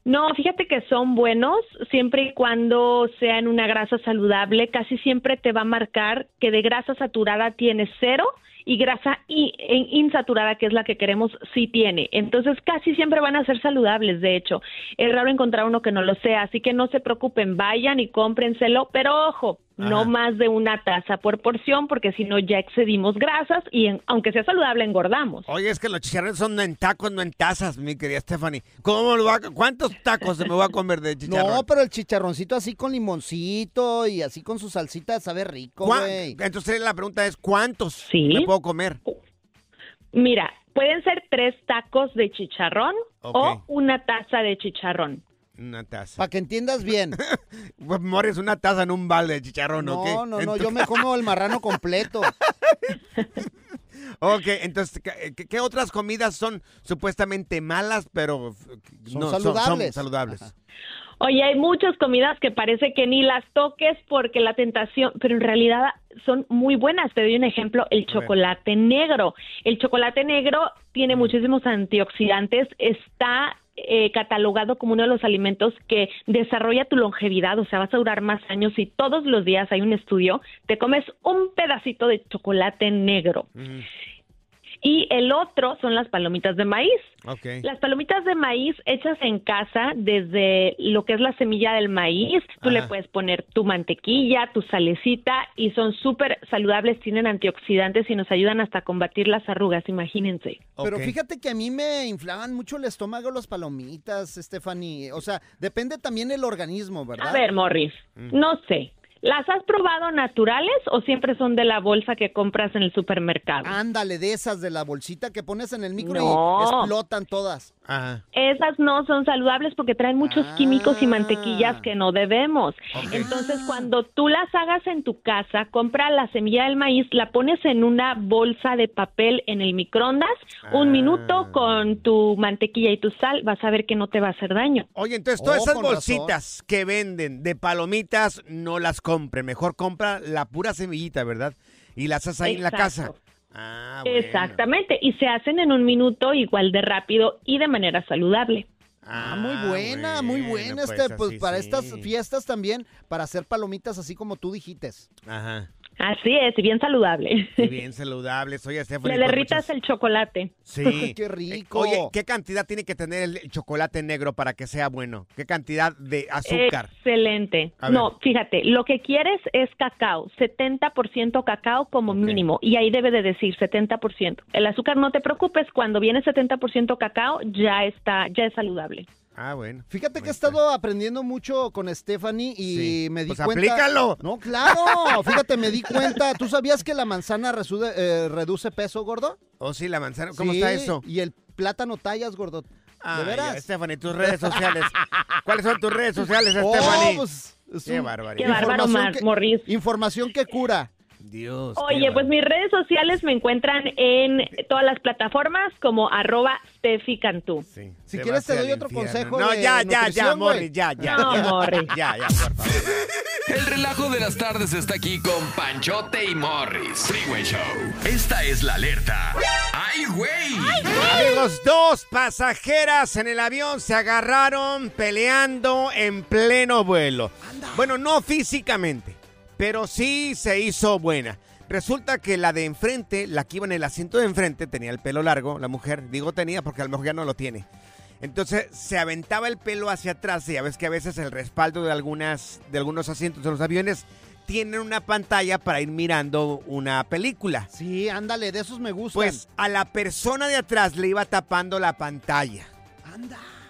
No, fíjate que son buenos siempre y cuando sean una grasa saludable. Casi siempre te va a marcar que de grasa saturada tiene cero y grasa in- insaturada, que es la que queremos, sí tiene. Entonces casi siempre van a ser saludables, de hecho. Es raro encontrar uno que no lo sea, así que no se preocupen, vayan y cómprenselo, pero ojo, no más de una taza por porción, porque si no ya excedimos grasas y en- aunque sea saludable engordamos. Oye, es que los chicharrones son en tacos, no en tazas, mi querida Stephanie. ¿Cómo lo va a- ¿Cuántos tacos se me va a comer de chicharrón? No, pero el chicharroncito así con limoncito y así con su salsita sabe rico, ¿Cuá- güey. Entonces la pregunta es, ¿cuántos me puedo comer? Mira, pueden ser tres tacos de chicharrón o una taza de chicharrón. Una taza. Para que entiendas bien. Pues, Morris, una taza en un balde de chicharrón, ¿o qué? No, no, no, tu yo me como el marrano completo. Ok, entonces, ¿qué, otras comidas son supuestamente malas, pero Son no, saludables. saludables? Oye, hay muchas comidas que parece que ni las toques porque la tentación, pero en realidad son muy buenas. Te doy un ejemplo, el chocolate negro. El chocolate negro tiene muchísimos antioxidantes, está eh, catalogado como uno de los alimentos que desarrolla tu longevidad, o sea, vas a durar más años y todos los días hay un estudio, te comes un pedacito de chocolate negro. Y el otro son las palomitas de maíz. Ok. Las palomitas de maíz hechas en casa desde lo que es la semilla del maíz, tú le Ah. Puedes poner tu mantequilla, tu salecita y son súper saludables, tienen antioxidantes y nos ayudan hasta a combatir las arrugas, imagínense. Pero fíjate que a mí me inflaban mucho el estómago los palomitas, Stephanie. O sea, depende también el organismo, ¿verdad? A ver, Morris, no sé. ¿Las has probado naturales o siempre son de la bolsa que compras en el supermercado? Ándale, de esas de la bolsita que pones en el micro No. y explotan todas. Ajá. Esas no son saludables porque traen muchos químicos y mantequillas que no debemos. Entonces, cuando tú las hagas en tu casa, compra la semilla del maíz, la pones en una bolsa de papel en el microondas, un minuto con tu mantequilla y tu sal, vas a ver que no te va a hacer daño. Oye, entonces todas Oh, esas razón. bolsitas que venden de palomitas, no las compre. Mejor compra la pura semillita, ¿verdad? Y las haces ahí en la casa. Ah, bueno. Exactamente, y se hacen en un minuto igual de rápido y de manera saludable. Ah, muy buena, muy buena. pues este, pues así para sí. estas fiestas también, para hacer palomitas así como tú dijiste. Ajá. Así es, y bien saludable. Y bien saludables. Oye, Stephanie. Le pues, derritas muchas- el chocolate. Sí. Qué rico. Oye, ¿qué cantidad tiene que tener el chocolate negro para que sea bueno? ¿Qué cantidad de azúcar? Excelente. No, fíjate, lo que quieres es cacao, 70% cacao como mínimo, y ahí debe de decir 70%. El azúcar no te preocupes, cuando viene 70% cacao ya está, ya es saludable. Ah, bueno. Fíjate que he estado aprendiendo mucho con Stephanie y Sí. me di Pues cuenta. aplícalo. No, claro. Fíjate, me di cuenta. ¿Tú sabías que la manzana resude- eh, reduce peso, gordo? Oh, sí, la manzana. ¿Cómo Sí, está eso? Y el plátano tallas, gordo. Ay, ¿De veras? Stephanie, tus redes sociales. ¿Cuáles son tus redes sociales, Oh, Stephanie? pues, es Qué un- barbaridad. Qué bárbaro, Información Mar- que- Morris. Información que cura. Dios. Oye, pues mis redes sociales me encuentran en todas las plataformas como arroba Steffi Cantú. Si quieres te doy otro infierno. consejo No, de ya, ya, ya. Morris, ya, ya. No, ya. Morris. Ya, ya, por favor. El relajo de las tardes está aquí con Panchote y Morris. Freeway Show. Esta es la alerta. ¡Ay, güey! Amigos, dos pasajeras en el avión se agarraron peleando en pleno vuelo. Bueno, no físicamente, pero sí se hizo buena. Resulta que la de enfrente, la que iba en el asiento de enfrente, tenía el pelo largo, la mujer. Digo tenía porque a lo mejor ya no lo tiene. Entonces se aventaba el pelo hacia atrás y ya ves que a veces el respaldo de, algunas, de algunos asientos de los aviones tienen una pantalla para ir mirando una película. Sí, ándale, de esos me gustan. Pues a la persona de atrás le iba tapando la pantalla.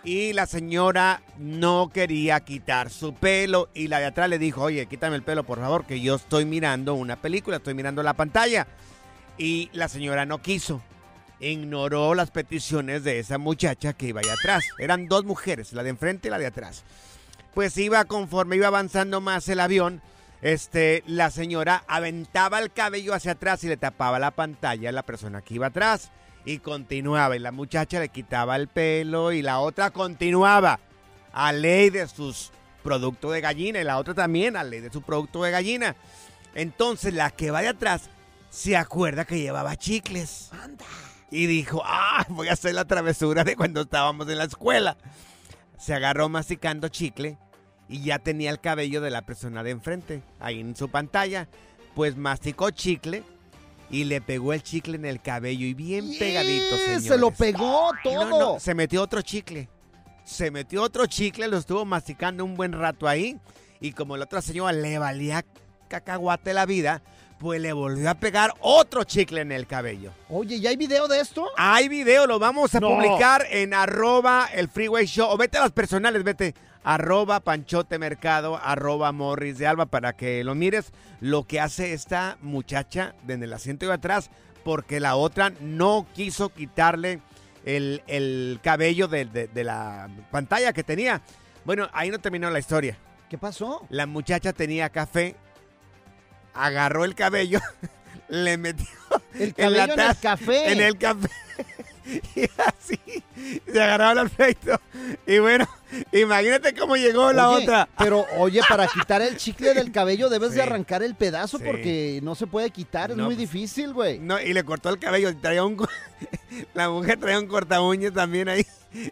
Y la señora no quería quitar su pelo y la de atrás le dijo, oye, quítame el pelo por favor, que yo estoy mirando una película, estoy mirando la pantalla. Y la señora no quiso. Ignoró las peticiones de esa muchacha que iba allá atrás. Eran dos mujeres, la de enfrente y la de atrás. Pues iba conforme iba avanzando más el avión, este, la señora aventaba el cabello hacia atrás y le tapaba la pantalla a la persona que iba atrás. Y continuaba. Y la muchacha le quitaba el pelo y la otra continuaba. A ley de sus productos de gallina. Y la otra también a ley de su producto de gallina. Entonces la que va de atrás se acuerda que llevaba chicles. Y dijo, ah, voy a hacer la travesura de cuando estábamos en la escuela. Se agarró masticando chicle y ya tenía el cabello de la persona de enfrente ahí en su pantalla. Pues masticó chicle y le pegó el chicle en el cabello y bien pegadito, señores. Se lo pegó todo. No, no, se metió otro chicle. Se metió otro chicle, lo estuvo masticando un buen rato ahí. Y como la otra señora le valía cacahuate la vida, pues le volvió a pegar otro chicle en el cabello. Oye, ¿ya hay video de esto? Hay video, lo vamos a No. publicar en arroba el freeway show. O vete a las personales, vete arroba panchote mercado, arroba morris de alba para que lo mires lo que hace esta muchacha en el asiento de atrás porque la otra no quiso quitarle el, el cabello de, de- de la pantalla que tenía. Bueno, ahí no terminó la historia. ¿Qué pasó? La muchacha tenía café, agarró el cabello, le metió El cabello en el café. En el café. Y así se agarraba el peito. Y bueno, imagínate cómo llegó la Oye, otra. Pero oye, para quitar el chicle del cabello debes de arrancar el pedazo Sí. porque no se puede quitar, es No, muy pues, difícil, güey. No, y le cortó el cabello. Traía un, la mujer traía un corta uñas también ahí.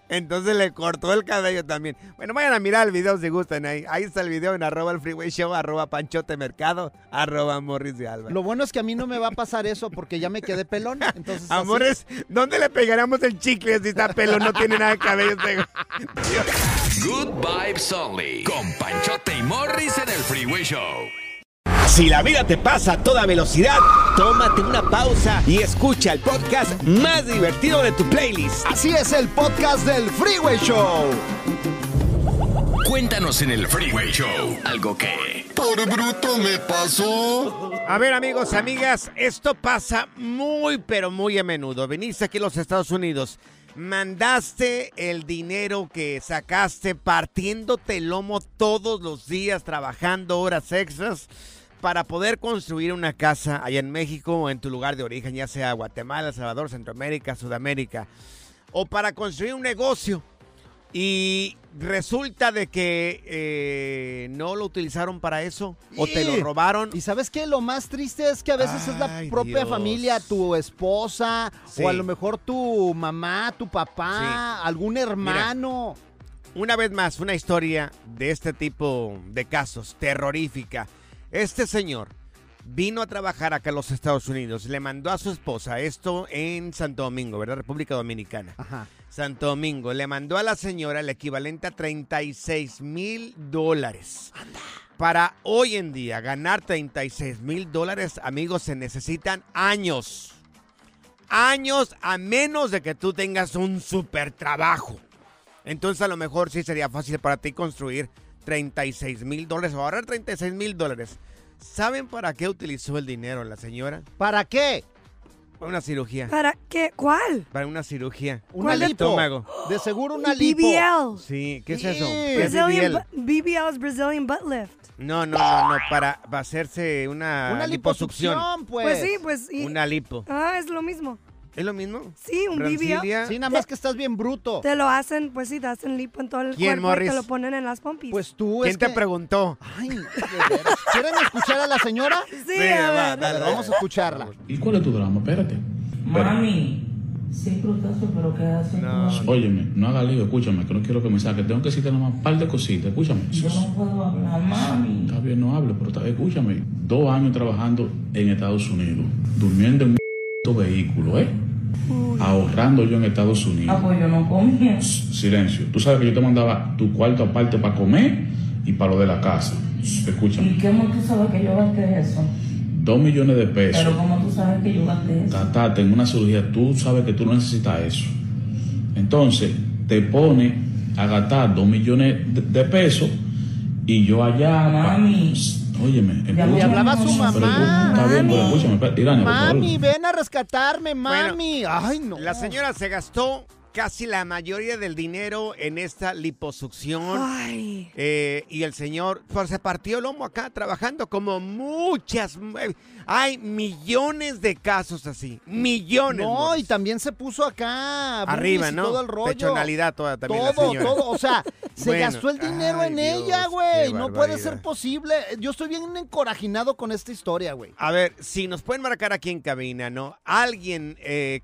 Entonces le cortó el cabello también. Bueno, vayan a mirar el video si gustan ahí. Ahí está el video en arroba el freeway show, arroba panchote mercado, arroba morris de alba. Lo bueno es que a mí no me va a pasar eso porque ya me quedé pelón. Entonces, así- Amores, ¿dónde le pegaremos el chicle si está pelo? No tiene nada de cabello. este- Good Vibes Only. Con Panchote y Morris en el Freeway Show. Si la vida te pasa a toda velocidad, tómate una pausa y escucha el podcast más divertido de tu playlist. Así es el podcast del Freeway Show. Cuéntanos en el Freeway Show algo que... Por bruto me pasó. A ver, amigos, amigas, esto pasa muy, pero muy a menudo. Viniste aquí a los Estados Unidos, mandaste el dinero que sacaste partiéndote el lomo todos los días, trabajando horas extras para poder construir una casa allá en México o en tu lugar de origen, ya sea Guatemala, Salvador, Centroamérica, Sudamérica, o para construir un negocio. Y resulta de que eh, no lo utilizaron para eso o te lo robaron. Y sabes qué, lo más triste es que a veces es la Ay, propia Dios. familia, tu esposa, Sí. o a lo mejor tu mamá, tu papá, algún hermano. Una vez más, una historia de este tipo de casos, terrorífica. Este señor vino a trabajar acá a los Estados Unidos, le mandó a su esposa esto en Santo Domingo, ¿verdad? República Dominicana. Ajá. Santo Domingo, le mandó a la señora el equivalente a 36 mil dólares. Para hoy en día ganar 36 mil dólares, amigos, se necesitan años. Años a menos de que tú tengas un super trabajo. Entonces a lo mejor sí sería fácil para ti construir 36 mil dólares o ahorrar 36 mil dólares. ¿Saben para qué utilizó el dinero la señora? ¿Para qué? Para una cirugía. ¿Para qué? ¿Cuál? Para una cirugía. Una Del lipo. estómago. De seguro una lipo. BBL. Sí, ¿qué es eso? Sí. ¿Qué es Brazilian BBL? bu- BBL es Brazilian butt lift. No, no, no, no, para, para hacerse una, Una liposucción. liposucción, pues. Pues sí, pues. y- Una lipo. Ah, es lo mismo. ¿Es lo mismo? Sí, un. BBL. Sí, nada más que estás bien bruto. Te lo hacen, pues sí, te hacen lipo en todo el ¿Quién, cuerpo y te lo ponen en las pompis. Pues tú ¿Quién es te que- preguntó? Ay. ¿Quieren escuchar a la señora? sí, Sí, a va, ver. dale, Vamos a escucharla. ¿Y cuál es tu drama? Espérate. Mami, sí, crustáceo, pero ¿qué hacen tú? Óyeme, no haga lío, escúchame, que no quiero que me saque. Tengo que decirte nada más un par de cositas, escúchame. Yo no puedo hablar, mami. Está bien, no hable, pero está- escúchame. Dos años trabajando en Estados Unidos, durmiendo en un vehículo, ¿eh? Ahorrando yo en Estados Ah, Unidos. pues yo no comía. Silencio. Tú sabes que yo te mandaba tu cuarto aparte para comer y para lo de la casa. Escúchame. ¿Y cómo tú sabes que yo gasté eso? Dos millones de pesos. Pero ¿cómo tú sabes que yo gasté eso? Tata, en una cirugía, tú sabes que tú no necesitas eso. Entonces, te pone a gastar dos millones de, de pesos y yo allá. Mami. Óyeme, Le escúchame. hablaba a su Pero mamá. Está bien, pero escúchame, Irania. Mami, ven a rescatarme, mami. Ay, no. La señora se gastó casi la mayoría del dinero en esta liposucción. Ay. Eh, y el señor pues, se partió el lomo acá trabajando como muchas. eh, Hay millones de casos así. Millones. No, Morris. y también se puso acá. Arriba, ¿no? Todo el rollo. Pechonalidad toda también Todo, todo. O sea, se Bueno, gastó el dinero ay, en Dios, ella, güey. No puede ser posible. Yo estoy bien encorajinado con esta historia, güey. A ver, si nos pueden marcar aquí en cabina, ¿no? Alguien eh,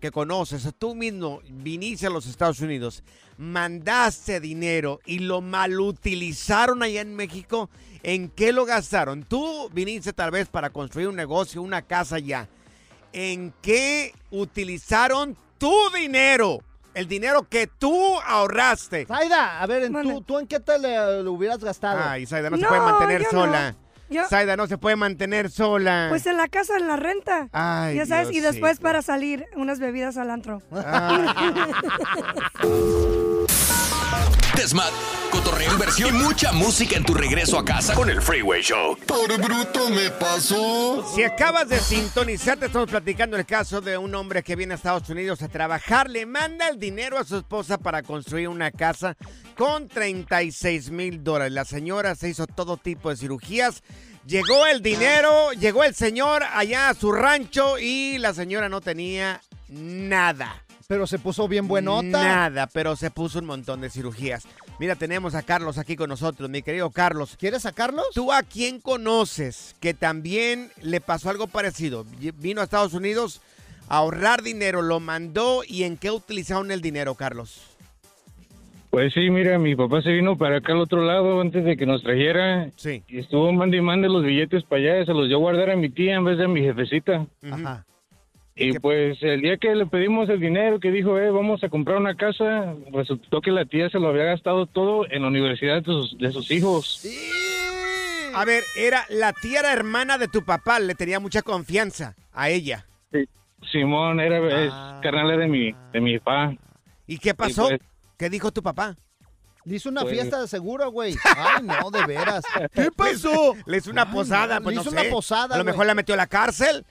que conoces, tú mismo viniste a los Estados Unidos, mandaste dinero y lo malutilizaron allá en México, ¿en qué lo gastaron? Tú viniste tal vez para construir un negocio, una casa allá. ¿En qué utilizaron tu dinero? El dinero que tú ahorraste. Zaida, a ver, ¿en tú, ¿tú en qué te le, le hubieras gastado? Ay, Zaida no, se puede mantener no. Yo- Zaida no se puede mantener sola. Pues en la casa, en la renta. Ay, ya sabes, y después para salir unas bebidas al antro. Cotorreo, inversión y mucha música en tu regreso a casa con el Freeway Show. Por bruto me pasó. Si acabas de sintonizar, te estamos platicando el caso de un hombre que viene a Estados Unidos a trabajar. Le manda el dinero a su esposa para construir una casa con 36 mil dólares. La señora se hizo todo tipo de cirugías. Llegó el dinero, llegó el señor allá a su rancho y la señora no tenía nada. Pero se puso bien buenota. Nada, pero se puso un montón de cirugías. Mira, tenemos a Carlos aquí con nosotros, mi querido Carlos. ¿Quieres a Carlos? ¿Tú a quién conoces que también le pasó algo parecido? Vino a Estados Unidos a ahorrar dinero, lo mandó y en qué utilizaron el dinero, Carlos? Pues sí, mira, mi papá se vino para acá al otro lado antes de que nos trajera. Sí. Y estuvo mande y mande los billetes para allá. Se los dio a guardar a mi tía en vez de a mi jefecita. Ajá. Y pues el día que le pedimos el dinero, que dijo, eh, vamos a comprar una casa, resultó que la tía se lo había gastado todo en la universidad de sus, de sus hijos. A ver, era la tía era hermana de tu papá, le tenía mucha confianza a ella. Simón era es carnal de mi, de mi papá. ¿Y qué pasó? pues- ¿Qué dijo tu papá? Le hizo una Pues- fiesta de seguro, güey. Ay, no, de veras. ¿Qué pasó? Le hizo una posada, no, pues le no hizo sé. una posada, A lo mejor la metió a la cárcel.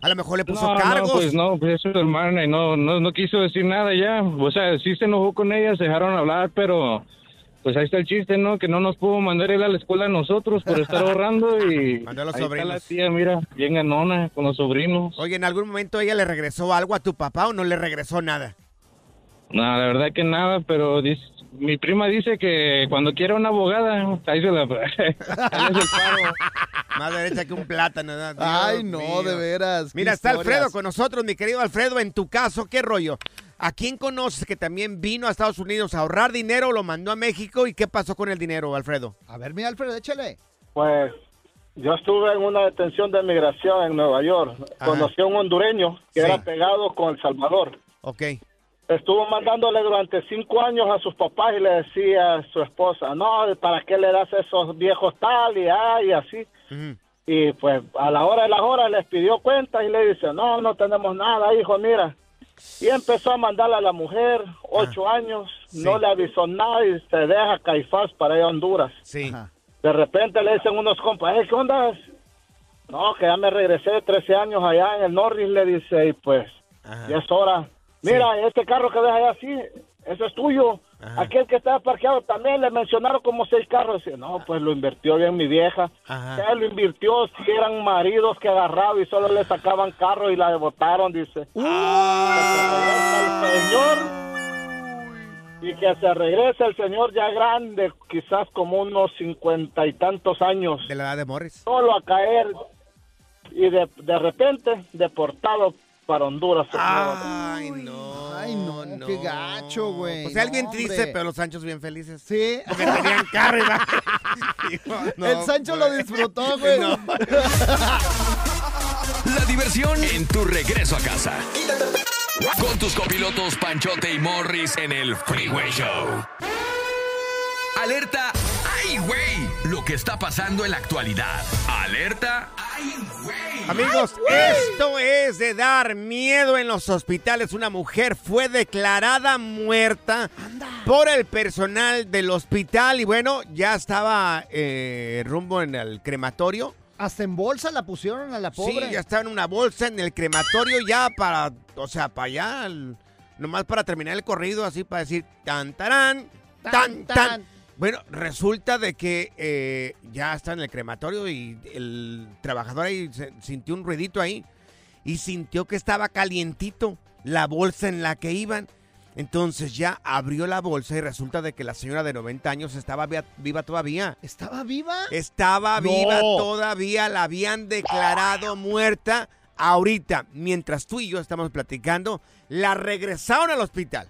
A lo mejor le puso no, cargos. No, pues no, pues es su hermana y no, no, no quiso decir nada ya. O sea, sí se enojó con ella, se dejaron hablar, pero pues ahí está el chiste, ¿no? Que no nos pudo mandar él a la escuela a nosotros por estar ahorrando y Mandó a los ahí está sobrinos. la tía, mira, bien ganona con los sobrinos. Oye, ¿en algún momento ella le regresó algo a tu papá o no le regresó nada? No, la verdad que nada, pero dice- mi prima dice que cuando quiera una abogada, ahí se la... ahí. Más derecha que un plátano. Ay, no, mío. de veras. Mira, está historias. Alfredo con nosotros, mi querido Alfredo. En tu caso, ¿qué rollo? ¿A quién conoces que también vino a Estados Unidos a ahorrar dinero, lo mandó a México y qué pasó con el dinero, Alfredo? A ver, mi Alfredo, échale. Pues yo estuve en una detención de migración en Nueva York. Ajá. Conocí a un hondureño que Sí. era pegado con El Salvador. Ok. Estuvo mandándole durante cinco años a sus papás y le decía a su esposa, no, ¿para qué le das a esos viejos tal y ay, y así? Y pues a la hora de las horas les pidió cuentas y le dice, no, no tenemos nada, hijo, mira. Y empezó a mandarle a la mujer, ocho años, no le avisó nada y se deja Caifás para ir a Honduras. Sí. De repente le dicen unos compas, "Eh, ¿qué onda? No, que ya me regresé de 13 años allá en el Norris, le dice, y pues, ya es hora. Mira, este carro que ves allá, sí, ese es tuyo. Aquel que estaba parqueado también le mencionaron como seis carros. Dice, no, pues lo invirtió bien mi vieja. Ya lo invirtió si eran maridos que agarraba y solo le sacaban carro y la botaron, dice. Que se regresa el señor y que se regrese el señor ya grande, quizás como unos cincuenta y tantos años. De la edad de Morris. Solo a caer y de, de repente deportado para Honduras. Ay, no. Ay, no, qué gacho, güey. O sea, alguien No, triste, hombre. pero los Sanchos bien felices. Sí. Porque tenían carro no, el Sancho lo pues. disfrutó, güey. No. La diversión en tu regreso a casa. Con tus copilotos Panchote y Morris en el Freeway Show. Alerta. ¡Ay, güey! Lo que está pasando en la actualidad. Alerta. Amigos, esto es de dar miedo en los hospitales. Una mujer fue declarada muerta por el personal del hospital y bueno, ya estaba eh, rumbo en el crematorio. Hasta en bolsa la pusieron a la pobre. Sí, ya estaba en una bolsa en el crematorio ya para, o sea, para allá, el- nomás para terminar el corrido, así para decir tan, tarán, tan, tan. Bueno, resulta de que eh, ya está en el crematorio y el trabajador ahí se- sintió un ruidito ahí y sintió que estaba calientito la bolsa en la que iban. Entonces ya abrió la bolsa y resulta de que la señora de 90 años estaba viva todavía. ¿Estaba viva? Estaba No. viva todavía, la habían declarado muerta. Ahorita, mientras tú y yo estamos platicando, la regresaron al hospital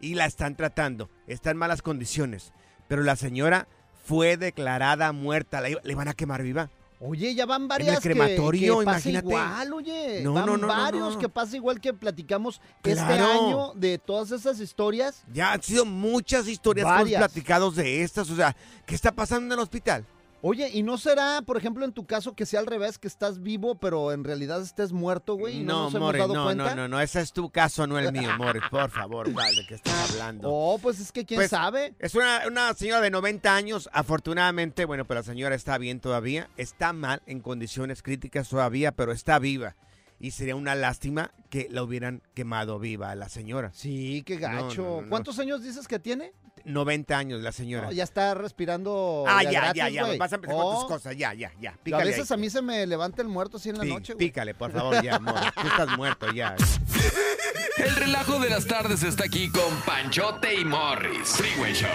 y la están tratando. Está en malas condiciones, pero la señora fue declarada muerta. La, la iban a quemar viva. Oye, ya van varias que- crematorio, que, pasa imagínate. igual, oye. No, van no, no, varios que pasa igual que platicamos este Claro. año de todas esas historias. Ya han sido muchas historias que hemos Varias. platicado de estas. O sea, ¿qué está pasando en el hospital? Oye, ¿y no será, por ejemplo, en tu caso que sea al revés, que estás vivo, pero en realidad estés muerto, güey? no, dado no, no, no, no, ese es tu caso, no el mío, Morris, por favor, ¿cuál de qué estás hablando? Oh, pues es que quién Pues, sabe. Es una, una señora de 90 años, afortunadamente, bueno, pero la señora está bien todavía, está mal, en condiciones críticas todavía, pero está viva. Y sería una lástima que la hubieran quemado viva a la señora. Sí, qué gacho. No, no, no, no. ¿Cuántos años dices que tiene? 90 años la señora. No, ya está respirando. ah, ya, gratis, ya, ya, vas a empezar con Oh, tus cosas, ya, ya, ya. A Pícale veces ahí. a mí se me levanta el muerto así en la Sí, noche, güey. pícale, por favor, ya, amor. Tú estás muerto ya. El relajo de las tardes está aquí con Panchote y Morris. Freeway Show.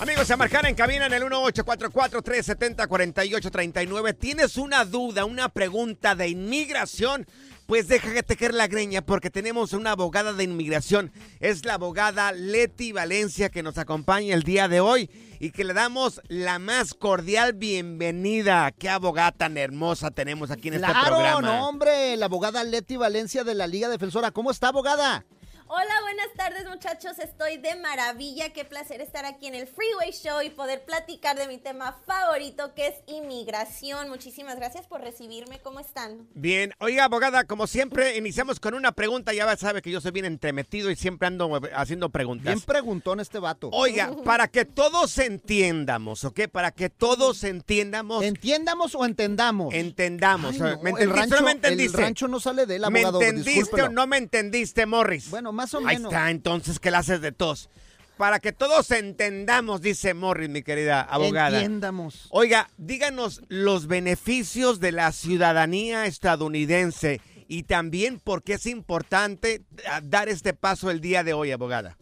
Amigos, a marcar en cabina en el 1844-370-4839. ¿Tienes una duda, una pregunta de inmigración? Pues déjate tejer la greña porque tenemos una abogada de inmigración. Es la abogada Leti Valencia que nos acompaña el día de hoy y que le damos la más cordial bienvenida. Qué abogada tan hermosa tenemos aquí en este Claro, programa. no, hombre, la abogada Leti Valencia de la Liga Defensora. ¿Cómo está, abogada? Hola, buenas tardes muchachos, estoy de maravilla, qué placer estar aquí en el Freeway Show y poder platicar de mi tema favorito que es inmigración. Muchísimas gracias por recibirme, ¿cómo están? Bien, oiga, abogada, como siempre, iniciamos con una pregunta. Ya sabe que yo soy bien entremetido y siempre ando haciendo preguntas. Bien preguntón este vato. Oiga, para que todos entendamos, ¿ok? Para que todos entiendamos. ¿Entiendamos o entendamos? Entendamos. Ay, no, ¿Me el entendiste rancho- o no me el entendiste? rancho no sale del ¿Me abogado, entendiste discúlpelo. o no me entendiste, Morris? Bueno, más o Ahí menos. está, entonces, ¿qué le haces de tos? Para que todos entendamos, dice Morris, mi querida abogada. Entiendamos. Oiga, díganos los beneficios de la ciudadanía estadounidense y también por qué es importante ah, dar este paso el día de hoy, abogada.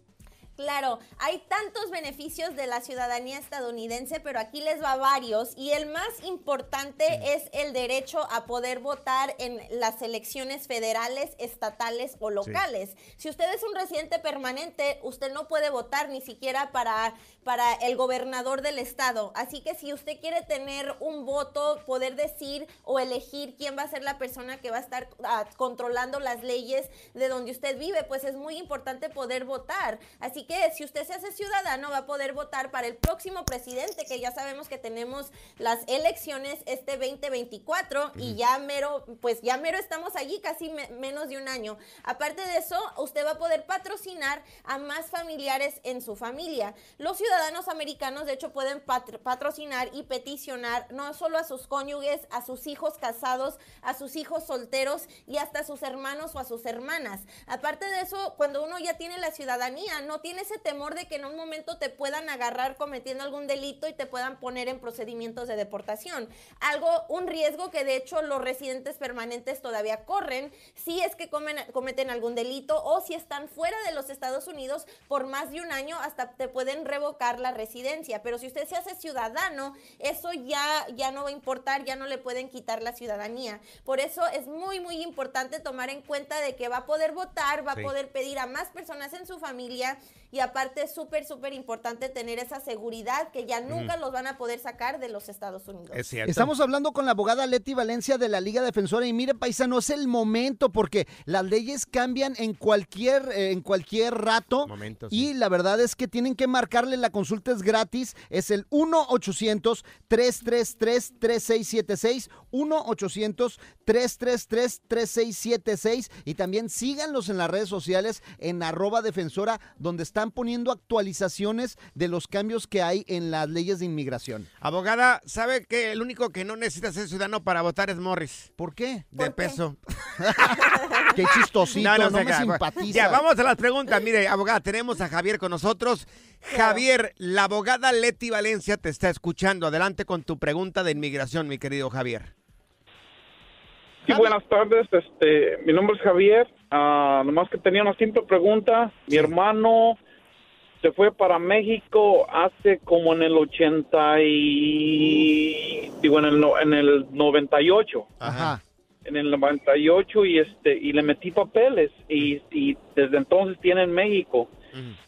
Claro, hay tantos beneficios de la ciudadanía estadounidense, pero aquí les va varios y el más importante es el derecho a poder votar en las elecciones federales, estatales o locales. Si usted es un residente permanente, usted no puede votar ni siquiera para, para el gobernador del estado. Así que si usted quiere tener un voto, poder decir o elegir quién va a ser la persona que va a estar ah, controlando las leyes de donde usted vive, pues es muy importante poder votar. Así que si usted se hace ciudadano, va a poder votar para el próximo presidente, que ya sabemos que tenemos las elecciones este 2024 y ya mero, pues ya mero estamos allí, casi me- menos de un año. Aparte de eso, usted va a poder patrocinar a más familiares en su familia. Los ciudadanos americanos, de hecho, pueden patr- patrocinar y peticionar no solo a sus cónyuges, a sus hijos casados, a sus hijos solteros y hasta a sus hermanos o a sus hermanas. Aparte de eso, cuando uno ya tiene la ciudadanía, no tiene ese temor de que en un momento te puedan agarrar cometiendo algún delito y te puedan poner en procedimientos de deportación. Algo, un riesgo que de hecho los residentes permanentes todavía corren si es que comen- cometen algún delito o si están fuera de los Estados Unidos por más de un año, hasta te pueden revocar la residencia. Pero si usted se hace ciudadano, eso ya, ya no va a importar, ya no le pueden quitar la ciudadanía. Por eso es muy, muy importante tomar en cuenta de que va a poder votar, va Sí. a poder pedir a más personas en su familia y aparte es súper, súper importante tener esa seguridad que ya nunca los van a poder sacar de los Estados Unidos. Es cierto. Estamos hablando con la abogada Leti Valencia de la Liga Defensora y mire, paisano, es el momento porque las leyes cambian en cualquier, eh, en cualquier rato Momento, y la verdad es que tienen que marcarle la consulta es gratis, es el 1-800-333-3676, 1-800-333-3676 y también síganlos en las redes sociales en arroba defensora donde están poniendo actualizaciones de los cambios que hay en las leyes de inmigración. Abogada, ¿sabe que el único que no necesita ser ciudadano para votar es Morris? ¿Por qué? De peso. Qué chistosito, no, me crea. simpatiza. Ya, vamos a las preguntas. Mire, abogada, tenemos a Javier con nosotros. Javier, la abogada Leti Valencia te está escuchando. Adelante con tu pregunta de inmigración, mi querido Javier. Sí, buenas tardes. Este, mi nombre es Javier. Ah, nomás que tenía una simple pregunta. Mi hermano se fue para México hace como en el 80 y digo en el en el 98. Ajá. En el 98 y este y le metí papeles y, y desde entonces tiene en México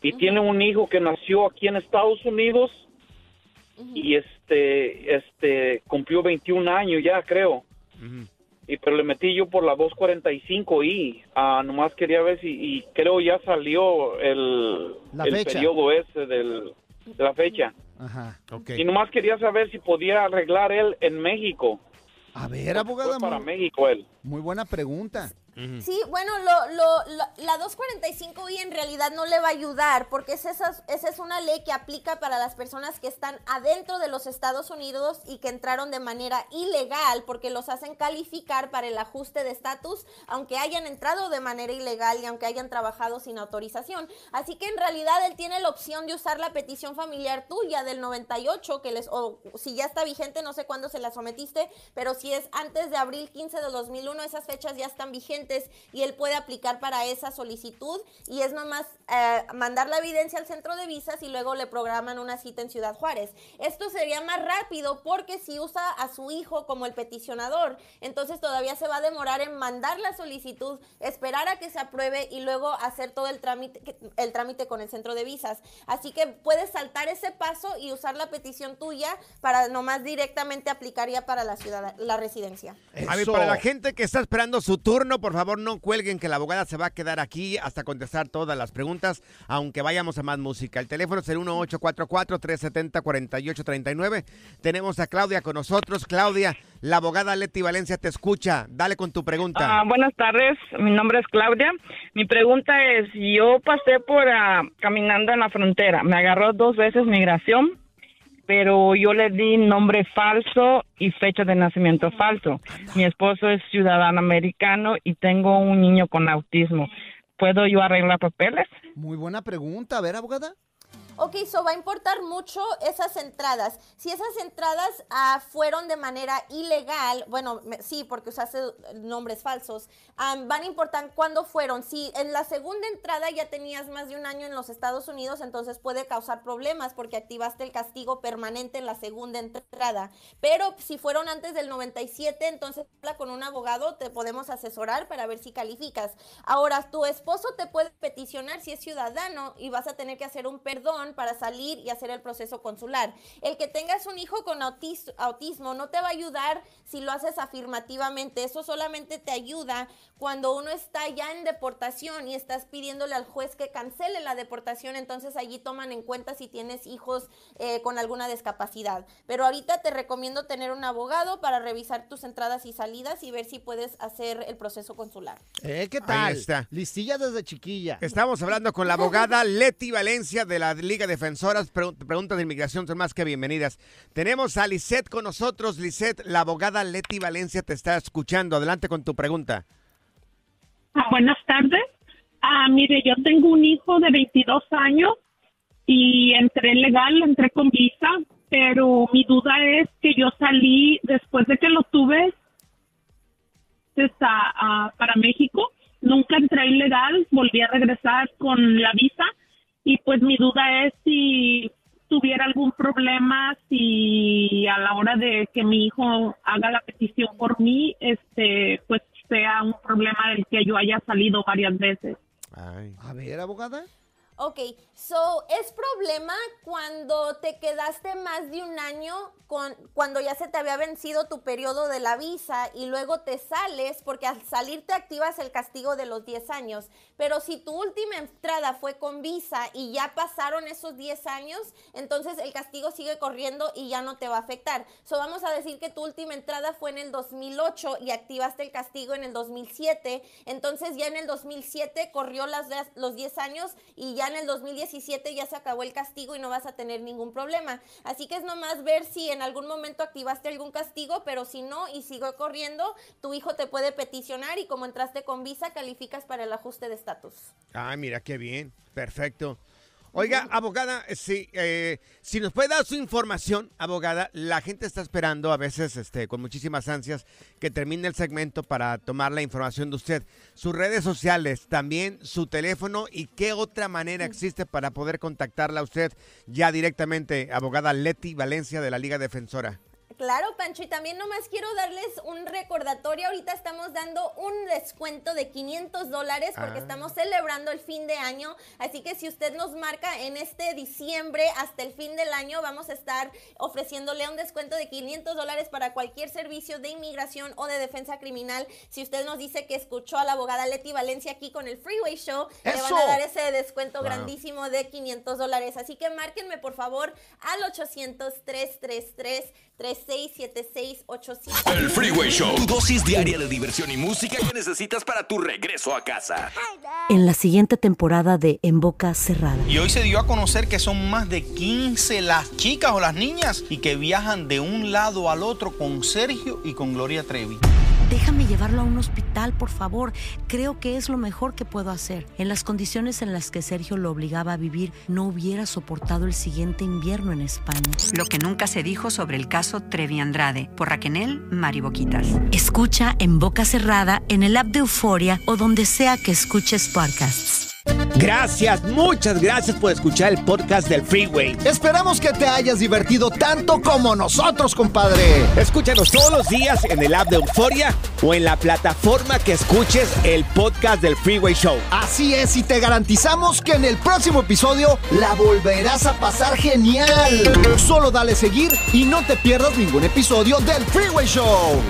y tiene un hijo que nació aquí en Estados Unidos y este este cumplió 21 años ya creo. Y pero le metí yo por la 245 y ah, nomás quería ver si y creo ya salió el, La el fecha. periodo ese del, de la fecha. Ajá. Y nomás quería saber si podía arreglar él en México. A ver, abogada. Fue para muy- México él. Muy buena pregunta. Sí, bueno, lo, lo, la 245i en realidad no le va a ayudar porque esa, es- esa es una ley que aplica para las personas que están adentro de los Estados Unidos y que entraron de manera ilegal porque los hacen calificar para el ajuste de estatus aunque hayan entrado de manera ilegal y aunque hayan trabajado sin autorización. Así que en realidad él tiene la opción de usar la petición familiar tuya del 98 que les o si ya está vigente, no sé cuándo se la sometiste, pero si es antes de abril 15 de 2001, esas fechas ya están vigentes y él puede aplicar para esa solicitud y es nomás eh, mandar la evidencia al centro de visas y luego le programan una cita en Ciudad Juárez. Esto sería más rápido porque si usa a su hijo como el peticionador, entonces todavía se va a demorar en mandar la solicitud, esperar a que se apruebe y luego hacer todo el trámite, el trámite con el centro de visas. Así que puedes saltar ese paso y usar la petición tuya para nomás directamente aplicar ya para la ciudad, la residencia. A ver, para la gente que está esperando su turno, por favor no cuelguen que la abogada se va a quedar aquí hasta contestar todas las preguntas, aunque vayamos a más música. El teléfono es el 1844-370-4839. Tenemos a Claudia con nosotros. Claudia, la abogada Leti Valencia te escucha. Dale con tu pregunta. Ah, buenas tardes, mi nombre es Claudia. Mi pregunta es, yo pasé por ah, caminando en la frontera, me agarró dos veces migración, pero yo le di nombre falso y fecha de nacimiento falso. Mi esposo es ciudadano americano y tengo un niño con autismo. ¿Puedo yo arreglar papeles? Muy buena pregunta. A ver, abogada. Ok, so va a importar mucho esas entradas. Si esas entradas ah, fueron de manera ilegal, bueno, me- sí, porque usaste nombres falsos, ah, van a importar cuándo fueron. Si en la segunda entrada ya tenías más de un año en los Estados Unidos, entonces puede causar problemas porque activaste el castigo permanente en la segunda entrada. Pero si fueron antes del 97, entonces habla con un abogado, te podemos asesorar para ver si calificas. Ahora, tu esposo te puede peticionar si es ciudadano y vas a tener que hacer un perdón para salir y hacer el proceso consular. El que tengas un hijo con autis- autismo no te va a ayudar si lo haces afirmativamente. Eso solamente te ayuda cuando uno está ya en deportación y estás pidiéndole al juez que cancele la deportación. Entonces allí toman en cuenta si tienes hijos eh, con alguna discapacidad. Pero ahorita te recomiendo tener un abogado para revisar tus entradas y salidas y ver si puedes hacer el proceso consular. Eh, ¿Qué tal? está. Listilla desde chiquilla. Estamos hablando con la abogada Leti Valencia de la Liga Defensoras. Pregu- preguntas de inmigración son más que bienvenidas. Tenemos a Lisette con nosotros. Lisette, la abogada Leti Valencia te está escuchando. Adelante con tu pregunta. Ah, buenas tardes. Ah, mire, yo tengo un hijo de 22 años y entré legal, entré con visa, pero mi duda es que yo salí después de que lo tuve pues, a- a- para México. Nunca entré ilegal, volví a regresar con la visa y pues mi duda es si tuviera algún problema, si a la hora de que mi hijo haga la petición por mí, este, pues sea un problema del que yo haya salido varias veces. A ver, abogada. Ok, so es problema cuando te quedaste más de un año con cuando ya se te había vencido tu periodo de la visa y luego te sales porque al salir te activas el castigo de los 10 años. Pero si tu última entrada fue con visa y ya pasaron esos 10 años, entonces el castigo sigue corriendo y ya no te va a afectar. So vamos a decir que tu última entrada fue en el 2008 y activaste el castigo en el 2007, entonces ya en el 2007 corrió las, los 10 años y ya en el 2017 ya se acabó el castigo y no vas a tener ningún problema. Así que es nomás ver si en algún momento activaste algún castigo, pero si no y sigo corriendo, tu hijo te puede peticionar y como entraste con visa, calificas para el ajuste de estatus. Ah, mira qué bien. Perfecto. Oiga, abogada, sí, eh, si nos puede dar su información, abogada, la gente está esperando a veces este, con muchísimas ansias que termine el segmento para tomar la información de usted. Sus redes sociales, también su teléfono y qué otra manera existe para poder contactarla a usted ya directamente, abogada Leti Valencia de la Liga Defensora. Claro, Pancho, y también nomás quiero darles un recordatorio. Ahorita estamos dando un descuento de 500 dólares porque Ah. estamos celebrando el fin de año. Así que si usted nos marca en este diciembre hasta el fin del año, vamos a estar ofreciéndole un descuento de 500 dólares para cualquier servicio de inmigración o de defensa criminal. Si usted nos dice que escuchó a la abogada Leti Valencia aquí con el Freeway Show, le van a dar ese descuento Wow. grandísimo de 500 dólares. Así que márquenme por favor al 800-333-367685. El Freeway Show. Tu dosis diaria de diversión y música que necesitas para tu regreso a casa. En la siguiente temporada de En Boca Cerrada. Y hoy se dio a conocer que son más de 15 las chicas o las niñas y que viajan de un lado al otro con Sergio y con Gloria Trevi. Déjame llevarlo a un hospital, por favor. Creo que es lo mejor que puedo hacer. En las condiciones en las que Sergio lo obligaba a vivir, no hubiera soportado el siguiente invierno en España. Lo que nunca se dijo sobre el caso Trevi Andrade por Raquel Mariboquitas. Escucha en boca cerrada, en el app de Euforia o donde sea que escuches podcasts. Gracias, muchas gracias por escuchar el podcast del Freeway. Esperamos que te hayas divertido tanto como nosotros, compadre. Escúchanos todos los días en el app de Euforia o en la plataforma que escuches el podcast del Freeway Show. Así es, y te garantizamos que en el próximo episodio la volverás a pasar genial. Solo dale seguir y no te pierdas ningún episodio del Freeway Show.